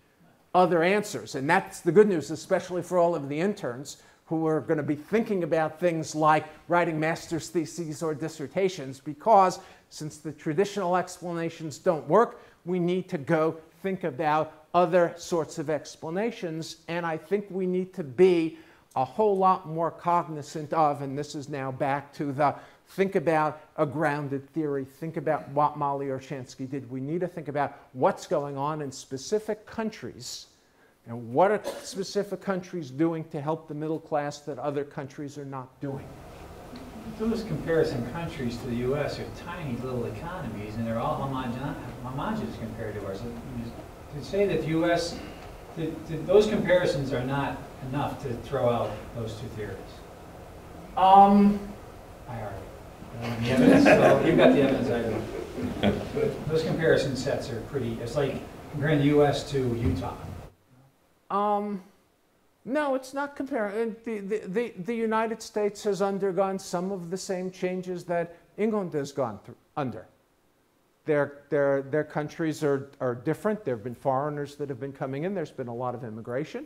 A: other answers. And that's the good news, especially for all of the interns who are going to be thinking about things like writing master's theses or dissertations, because since the traditional explanations don't work, we need to go think about other sorts of explanations. And I think we need to be a whole lot more cognizant of, and this is now back to the think about a grounded theory, think about what Molly Orshansky did. We need to think about what's going on in specific countries and what are specific countries doing to help the middle class that other countries are not doing.
K: Those comparison countries to the U.S. are tiny little economies, and they're all homogeneous compared to ours. To say that the U.S., that, that those comparisons are not enough to throw out those two theories.
A: Um,
K: I already. The evidence, so you've got the evidence, I don't. Those comparison sets are pretty, it's like comparing the U.S. to Utah.
A: Um, no, it's not comparing. The, the, the, the, United States has undergone some of the same changes that England has gone through, under. Their, their, their countries are, are different. There have been foreigners that have been coming in. There's been a lot of immigration.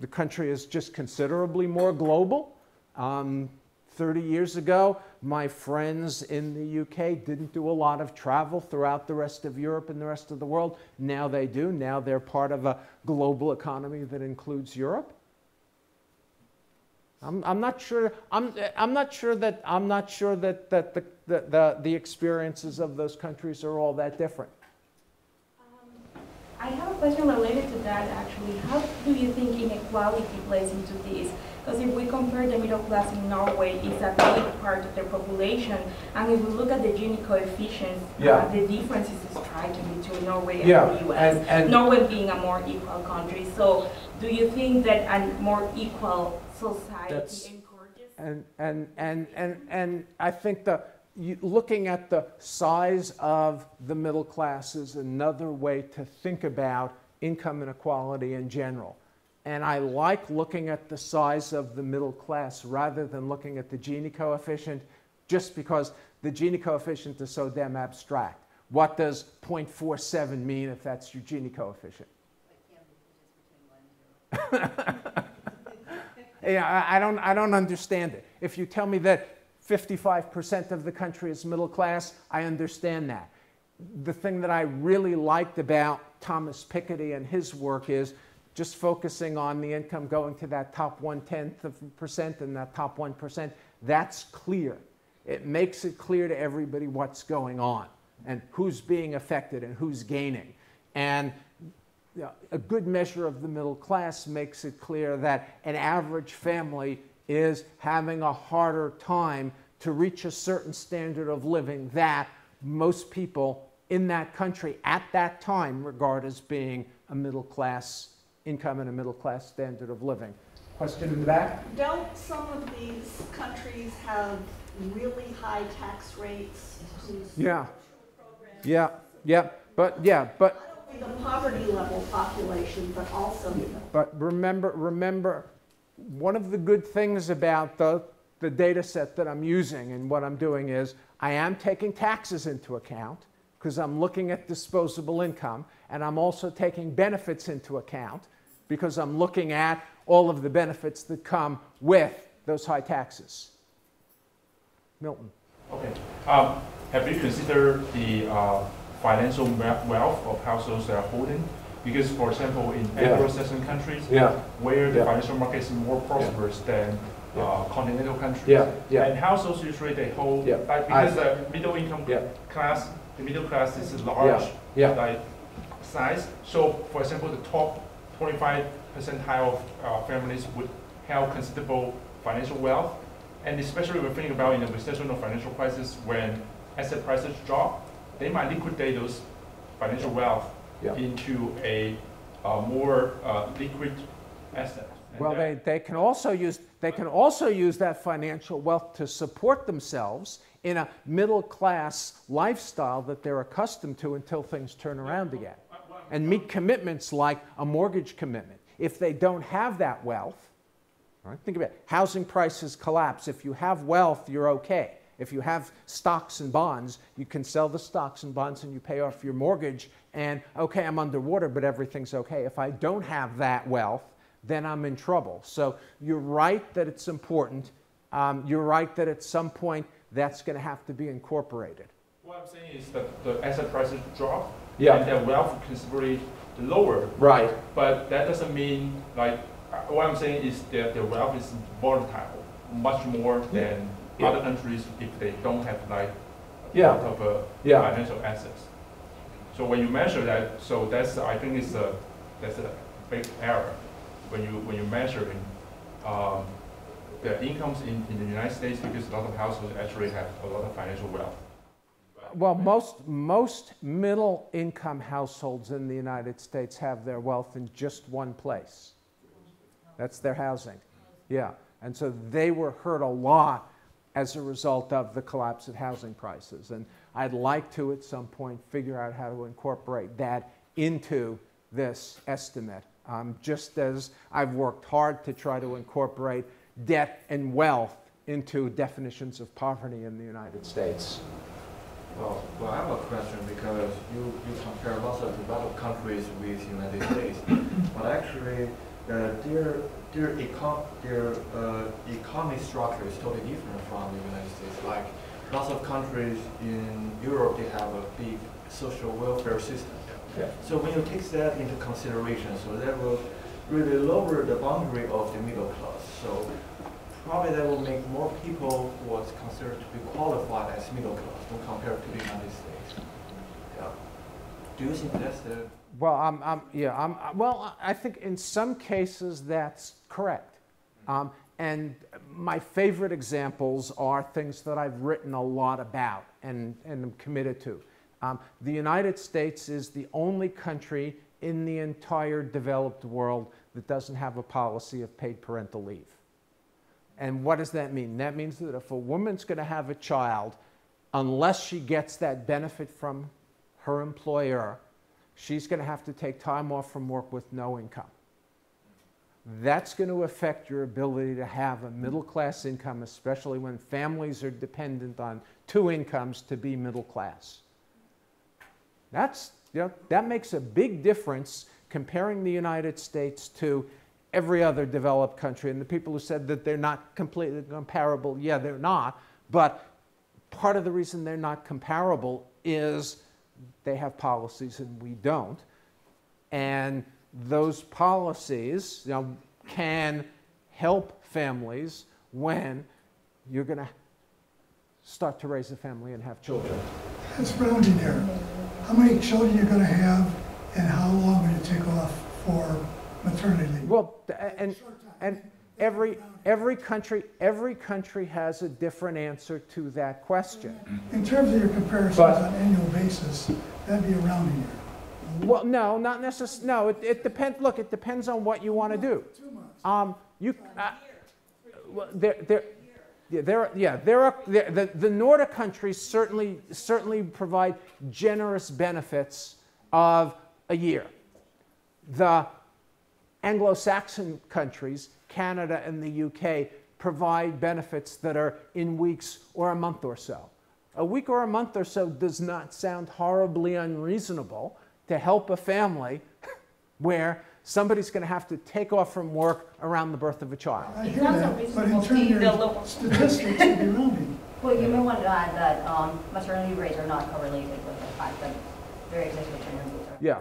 A: The country is just considerably more global. Um, 30 years ago, my friends in the UK didn't do a lot of travel throughout the rest of Europe and the rest of the world. Now they do. Now they're part of a global economy that includes Europe. I'm, I'm not sure. I'm, I'm not sure that I'm not sure that, that the, the, the, the experiences of those countries are all that different.
L: Um, I have a question related to that actually. How do you think inequality plays into this? Because if we compare the middle class in Norway, it's a big part of their population. And if we look at the Gini coefficient, uh, yeah. uh, the difference is striking between Norway and yeah. the US. And, and Norway being a more equal country. So do you think that a more equal society encourages?
A: And, and, and, and, and I think the, you, looking at the size of the middle class is another way to think about income inequality in general. And I like looking at the size of the middle class rather than looking at the Gini coefficient just because the Gini coefficient is so damn abstract. What does 0.47 mean if that's your Gini coefficient? yeah, I, don't, I don't understand it. If you tell me that 55% of the country is middle class, I understand that. The thing that I really liked about Thomas Piketty and his work is just focusing on the income going to that top one tenth of percent and that top one percent, that's clear. It makes it clear to everybody what's going on and who's being affected and who's gaining. And a good measure of the middle class makes it clear that an average family is having a harder time to reach a certain standard of living that most people in that country at that time regard as being a middle class income and a middle class standard of living. Question in the back?
E: Don't some of these countries have really high tax rates?
A: Yeah. Yeah, yeah, but yeah, but not only
E: the poverty level population, but also.
A: But remember, remember, one of the good things about the the data set that I'm using and what I'm doing is I am taking taxes into account because I'm looking at disposable income and I'm also taking benefits into account because I'm looking at all of the benefits that come with those high taxes. Milton.
M: Okay. Um, have you considered the uh, financial wealth of households that are holding. Because, for example, in
A: Yeah.
M: Anglo-Saxon countries,
A: Yeah,
M: where the
A: Yeah.
M: financial market is more prosperous than uh, continental countries.
A: yeah, yeah,
M: And households usually they hold,
A: Yeah.
M: like, because the middle income
A: Yeah.
M: class, the middle class is large,
A: yeah.
M: like, size. So, for example, the top twenty-five percentile of uh, families would have considerable financial wealth. And especially we're thinking about in a recession or financial crisis, when asset prices drop, they might liquidate those financial wealth
A: Yeah.
M: into a uh, more uh, liquid asset. And
A: Well, they, they can also use, they can also use that financial wealth to support themselves in a middle-class lifestyle that they're accustomed to until things turn around again. And meet commitments like a mortgage commitment. If they don't have that wealth, right, think about it, housing prices collapse. If you have wealth, you're okay. If you have stocks and bonds, you can sell the stocks and bonds and you pay off your mortgage and okay, I'm underwater, but everything's okay. If I don't have that wealth, then I'm in trouble. So you're right that it's important. Um, you're right that at some point that's going to have to be incorporated.
M: What I'm saying is that the asset prices drop.
A: Yeah.
M: And their wealth considerably lower.
A: Right.
M: But that doesn't mean, like, uh, what I'm saying is that their wealth is volatile, much more than
A: Yeah.
M: other countries if they don't have like a
A: Yeah.
M: lot of uh,
A: Yeah.
M: financial assets. So when you measure that, so that's, I think it's a, that's a big error. When you, when you measuring, um, the incomes in, in the United States, because a lot of households actually have a lot of financial wealth.
A: Well, most, most middle income households in the United States have their wealth in just one place. That's their housing. Yeah. And so they were hurt a lot as a result of the collapse of housing prices. And I'd like to, at some point, figure out how to incorporate that into this estimate, um, just as I've worked hard to try to incorporate debt and wealth into definitions of poverty in the United States.
N: Well, well, I have a question because you, you compare lots of developed countries with United States, but actually uh, their their econ their uh, economy structure is totally different from the United States. Like lots of countries in Europe, they have a big social welfare system.
A: Yeah.
N: So when you take that into consideration, so that will really lower the boundary of the middle class. So probably that will make more people was considered to be qualified as middle class when compared to the United States. Yeah. Do you think that's the
A: Well, I'm, I'm, yeah, I'm, well, I think in some cases that's correct. Um, and my favorite examples are things that I've written a lot about and, and am committed to. Um, the United States is the only country in the entire developed world that doesn't have a policy of paid parental leave. And what does that mean? That means that if a woman's going to have a child, unless she gets that benefit from her employer, she's going to have to take time off from work with no income. That's going to affect your ability to have a middle class income, especially when families are dependent on two incomes to be middle class. That's, you know, that makes a big difference comparing the United States to every other developed country. And the people who said that they're not completely comparable, yeah, they're not. But part of the reason they're not comparable is they have policies and we don't. And those policies you know, can help families when you're going to start to raise a family and have children.
H: That's rounding error. How many children you're gonna have and how long will you take off for maternity leave?
A: Well, th- and, and every, every country, every country has a different answer to that question.
H: In terms of your comparisons
A: But-
H: on an annual basis, that'd be around a year.
A: Well, no, not necessarily. No, it, it depends. Look, it depends on what you want to do. Two months. Um, you, uh, well, there, there, yeah, there, yeah, there are there, the the Nordic countries certainly certainly provide generous benefits of a year. The Anglo-Saxon countries, Canada and the UK, provide benefits that are in weeks or a month or so. A week or a month or so does not sound horribly unreasonable to help a family where somebody's going to have to take off from work around the birth of a child.
H: I hear that, but in terms of statistics, it'd be rounding.
I: Well, you may want to add that um, maternity rates are not correlated with the fact that very executive determinants are.
A: Yeah,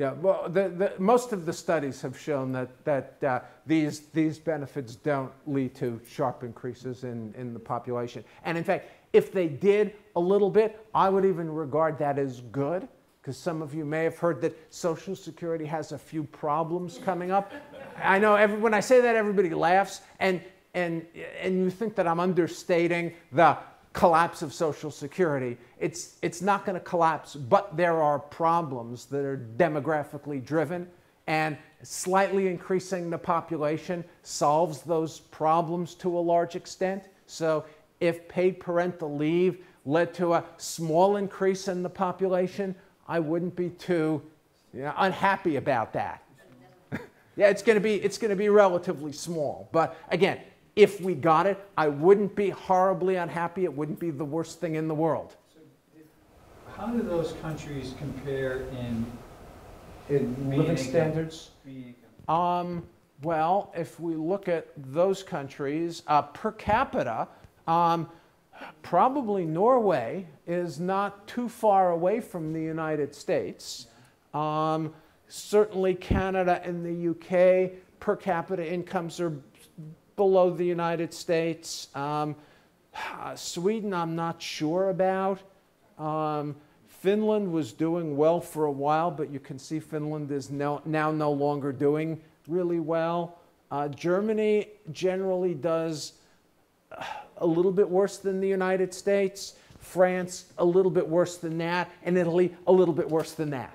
A: yeah. Well, the, the, most of the studies have shown that, that uh, these, these benefits don't lead to sharp increases in, in the population. And in fact, if they did a little bit, I would even regard that as good, because some of you may have heard that Social Security has a few problems coming up. I know every, when I say that, everybody laughs, and, and, and you think that I'm understating the collapse of Social Security. It's, it's not going to collapse, but there are problems that are demographically driven, and slightly increasing the population solves those problems to a large extent. So if paid parental leave led to a small increase in the population, I wouldn't be too you know, unhappy about that. yeah, it's going to be it's going to be relatively small, but again, if we got it, I wouldn't be horribly unhappy. It wouldn't be the worst thing in the world.
K: So How do those countries compare in
A: in living standards? Um, well, if we look at those countries uh, per capita, um, probably Norway is not too far away from the United States. Um, certainly, Canada and the UK per capita incomes are below the United States. Um, uh, Sweden, I'm not sure about. Um, Finland was doing well for a while, but you can see Finland is no, now no longer doing really well. Uh, Germany generally does uh, a little bit worse than the United States. France, a little bit worse than that. And Italy, a little bit worse than that.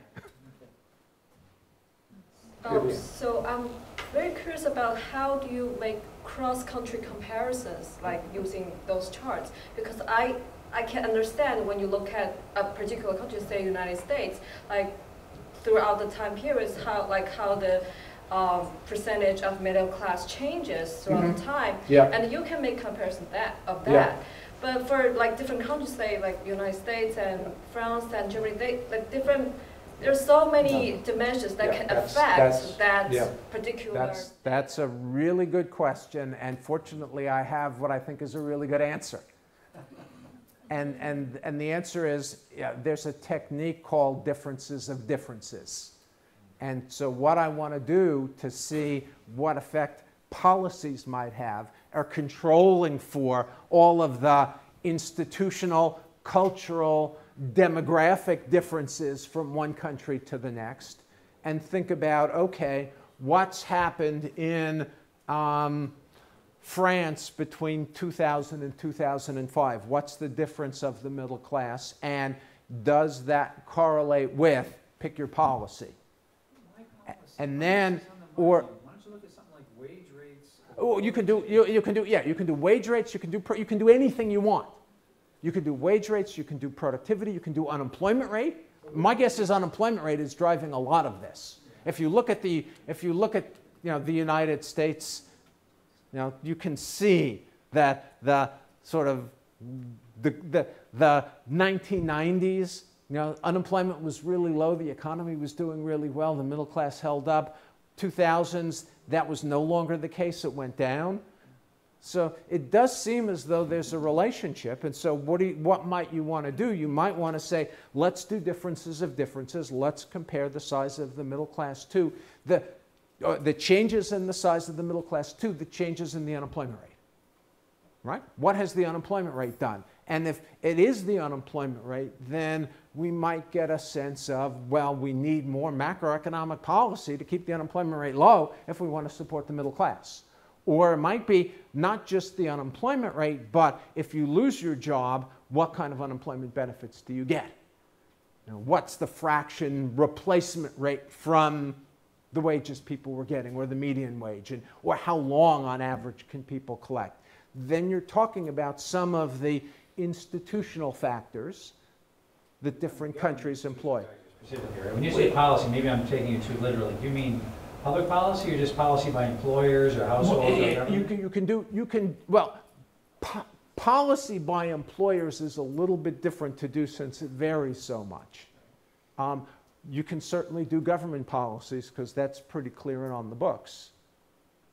O: Um, so I'm very curious about how do you make cross-country comparisons, like using those charts? Because I, I can understand when you look at a particular country, say United States, like throughout the time periods, how like how the um, percentage of middle class changes throughout
A: Mhm.
O: the time,
A: Yeah.
O: and you can make comparison that of that.
A: Yeah.
O: But for like different countries, say like United States and France and Germany, they like different. There's so many dimensions that
A: Yeah,
O: can
A: that's-
O: affect
A: that's-
O: that
A: yeah.
O: particular.
A: That's, that's a really good question, and fortunately, I have what I think is a really good answer. And, and, and the answer is yeah, there's a technique called differences of differences. And so, what I want to do to see what effect policies might have are controlling for all of the institutional, cultural, demographic differences from one country to the next, and think about okay, what's happened in um, France between 2000 and 2005? What's the difference of the middle class? And does that correlate with pick your policy? And then, or
K: Why don't you look at something like wage rates?
A: Oh, you can do you, you can do yeah you can do wage rates you can do you can do anything you want. You can do wage rates, you can do productivity, you can do unemployment rate. My guess is unemployment rate is driving a lot of this. If you look at the if you look at you know the United States, you know you can see that the sort of the the, the 1990s you know unemployment was really low, the economy was doing really well, the middle class held up. 2000s that was no longer the case, it went down. So it does seem as though there's a relationship. And so, what, do you, what might you want to do? You might want to say, let's do differences of differences. Let's compare the size of the middle class to the, uh, the changes in the size of the middle class to the changes in the unemployment rate. Right? What has the unemployment rate done? And if it is the unemployment rate, then we might get a sense of, well, we need more macroeconomic policy to keep the unemployment rate low if we want to support the middle class. Or it might be not just the unemployment rate, but if you lose your job, what kind of unemployment benefits do you get? You know, what's the fraction replacement rate from the wages people were getting or the median wage? And, or how long on average can people collect? Then you're talking about some of the institutional factors that different countries employ.
K: When you say policy, maybe I'm taking it too literally. Do you mean public policy or just policy by employers or households? or
A: Well, you can, you can do, you can, well, po- policy by employers is a little bit different to do since it varies so much. Um, you can certainly do government policies because that's pretty clear and on the books,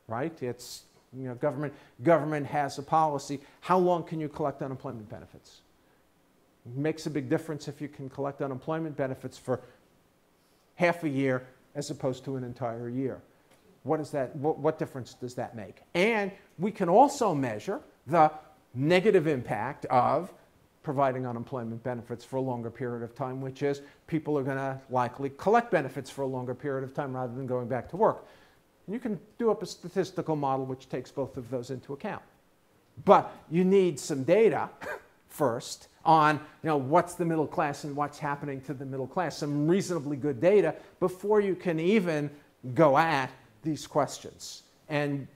A: right? It's, you know, government, government has a policy. How long can you collect unemployment benefits? makes a big difference if you can collect unemployment benefits for half a year as opposed to an entire year. What, is that, what, what difference does that make? And we can also measure the negative impact of providing unemployment benefits for a longer period of time, which is people are going to likely collect benefits for a longer period of time rather than going back to work. You can do up a statistical model which takes both of those into account. But you need some data first on you know, what's the middle class and what's happening to the middle class, some reasonably good data before you can even go at these questions. And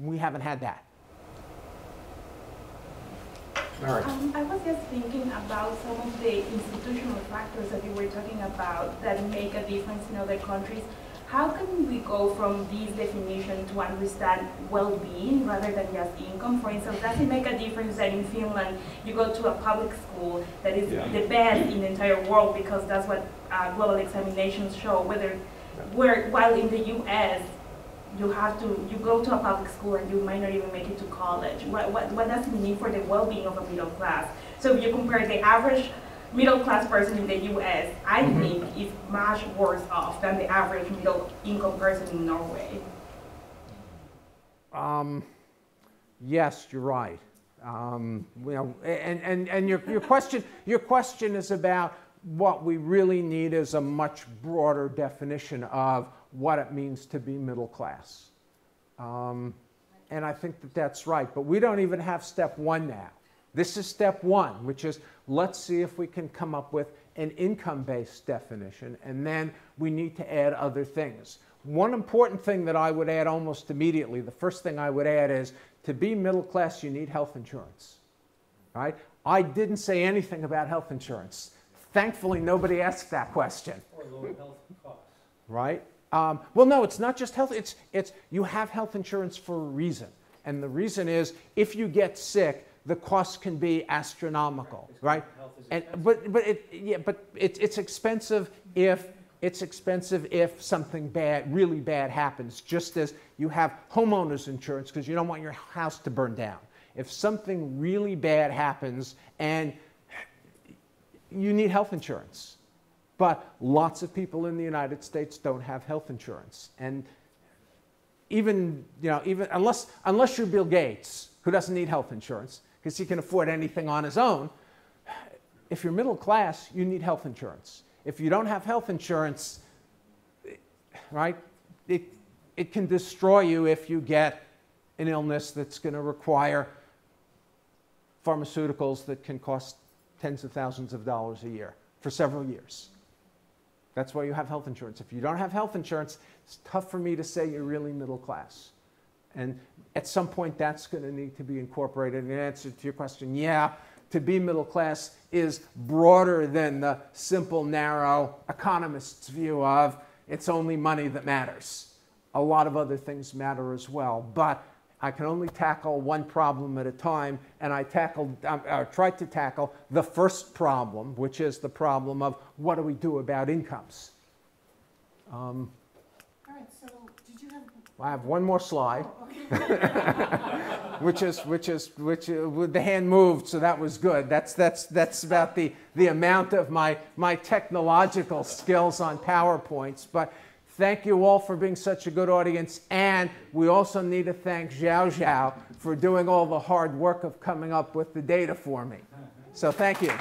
A: we haven't had that. All right.
L: Um, I was just thinking about some of the institutional factors that you were talking about that make a difference in other countries. How can we go from this definition to understand well-being rather than just income? For instance, does it make a difference that in Finland you go to a public school that is
A: Yeah.
L: the best in the entire world because that's what uh, global examinations show, whether where while in the U.S. you have to you go to a public school and you might not even make it to college. What what, what does it mean for the well-being of a middle class? So if you compare the average middle class person in the U.S., I
A: Mhm.
L: think is much worse off than the average middle income person in Norway.
A: Um, yes, you're right. Um, you know, and, and, and your, your, question, your question is about what we really need is a much broader definition of what it means to be middle class. Um, and I think that that's right. But we don't even have step one now. This is step one, which is let's see if we can come up with an income based definition, and then we need to add other things. One important thing that I would add almost immediately, the first thing I would add is to be middle class, you need health insurance. Right? I didn't say anything about health insurance. Thankfully, nobody asked that question.
K: Or low health costs.
A: Right? Um, well, no, it's not just health. It's, it's you have health insurance for a reason. And the reason is if you get sick, the cost can be astronomical, right? And, but but it, yeah, but it, it's expensive if it's expensive if something bad, really bad happens. Just as you have homeowners insurance because you don't want your house to burn down. If something really bad happens and you need health insurance, but lots of people in the United States don't have health insurance, and even you know even unless unless you're Bill Gates who doesn't need health insurance because he can afford anything on his own. If you're middle class, you need health insurance. If you don't have health insurance, right, it, it can destroy you if you get an illness that's going to require pharmaceuticals that can cost tens of thousands of dollars a year for several years. That's why you have health insurance. If you don't have health insurance, it's tough for me to say you're really middle class. And at some point, that's going to need to be incorporated. In answer to your question, yeah, to be middle class is broader than the simple, narrow economist's view of it's only money that matters. A lot of other things matter as well. But I can only tackle one problem at a time, and I tackled, um, I tried to tackle the first problem, which is the problem of what do we do about incomes. Um,
F: All right, so?
A: I have one more slide, which is which is which uh, the hand moved, so that was good. That's that's that's about the the amount of my my technological skills on PowerPoints, but. Thank you all for being such a good audience. And we also need to thank Xiao Xiao for doing all the hard work of coming up with the data for me. So thank you.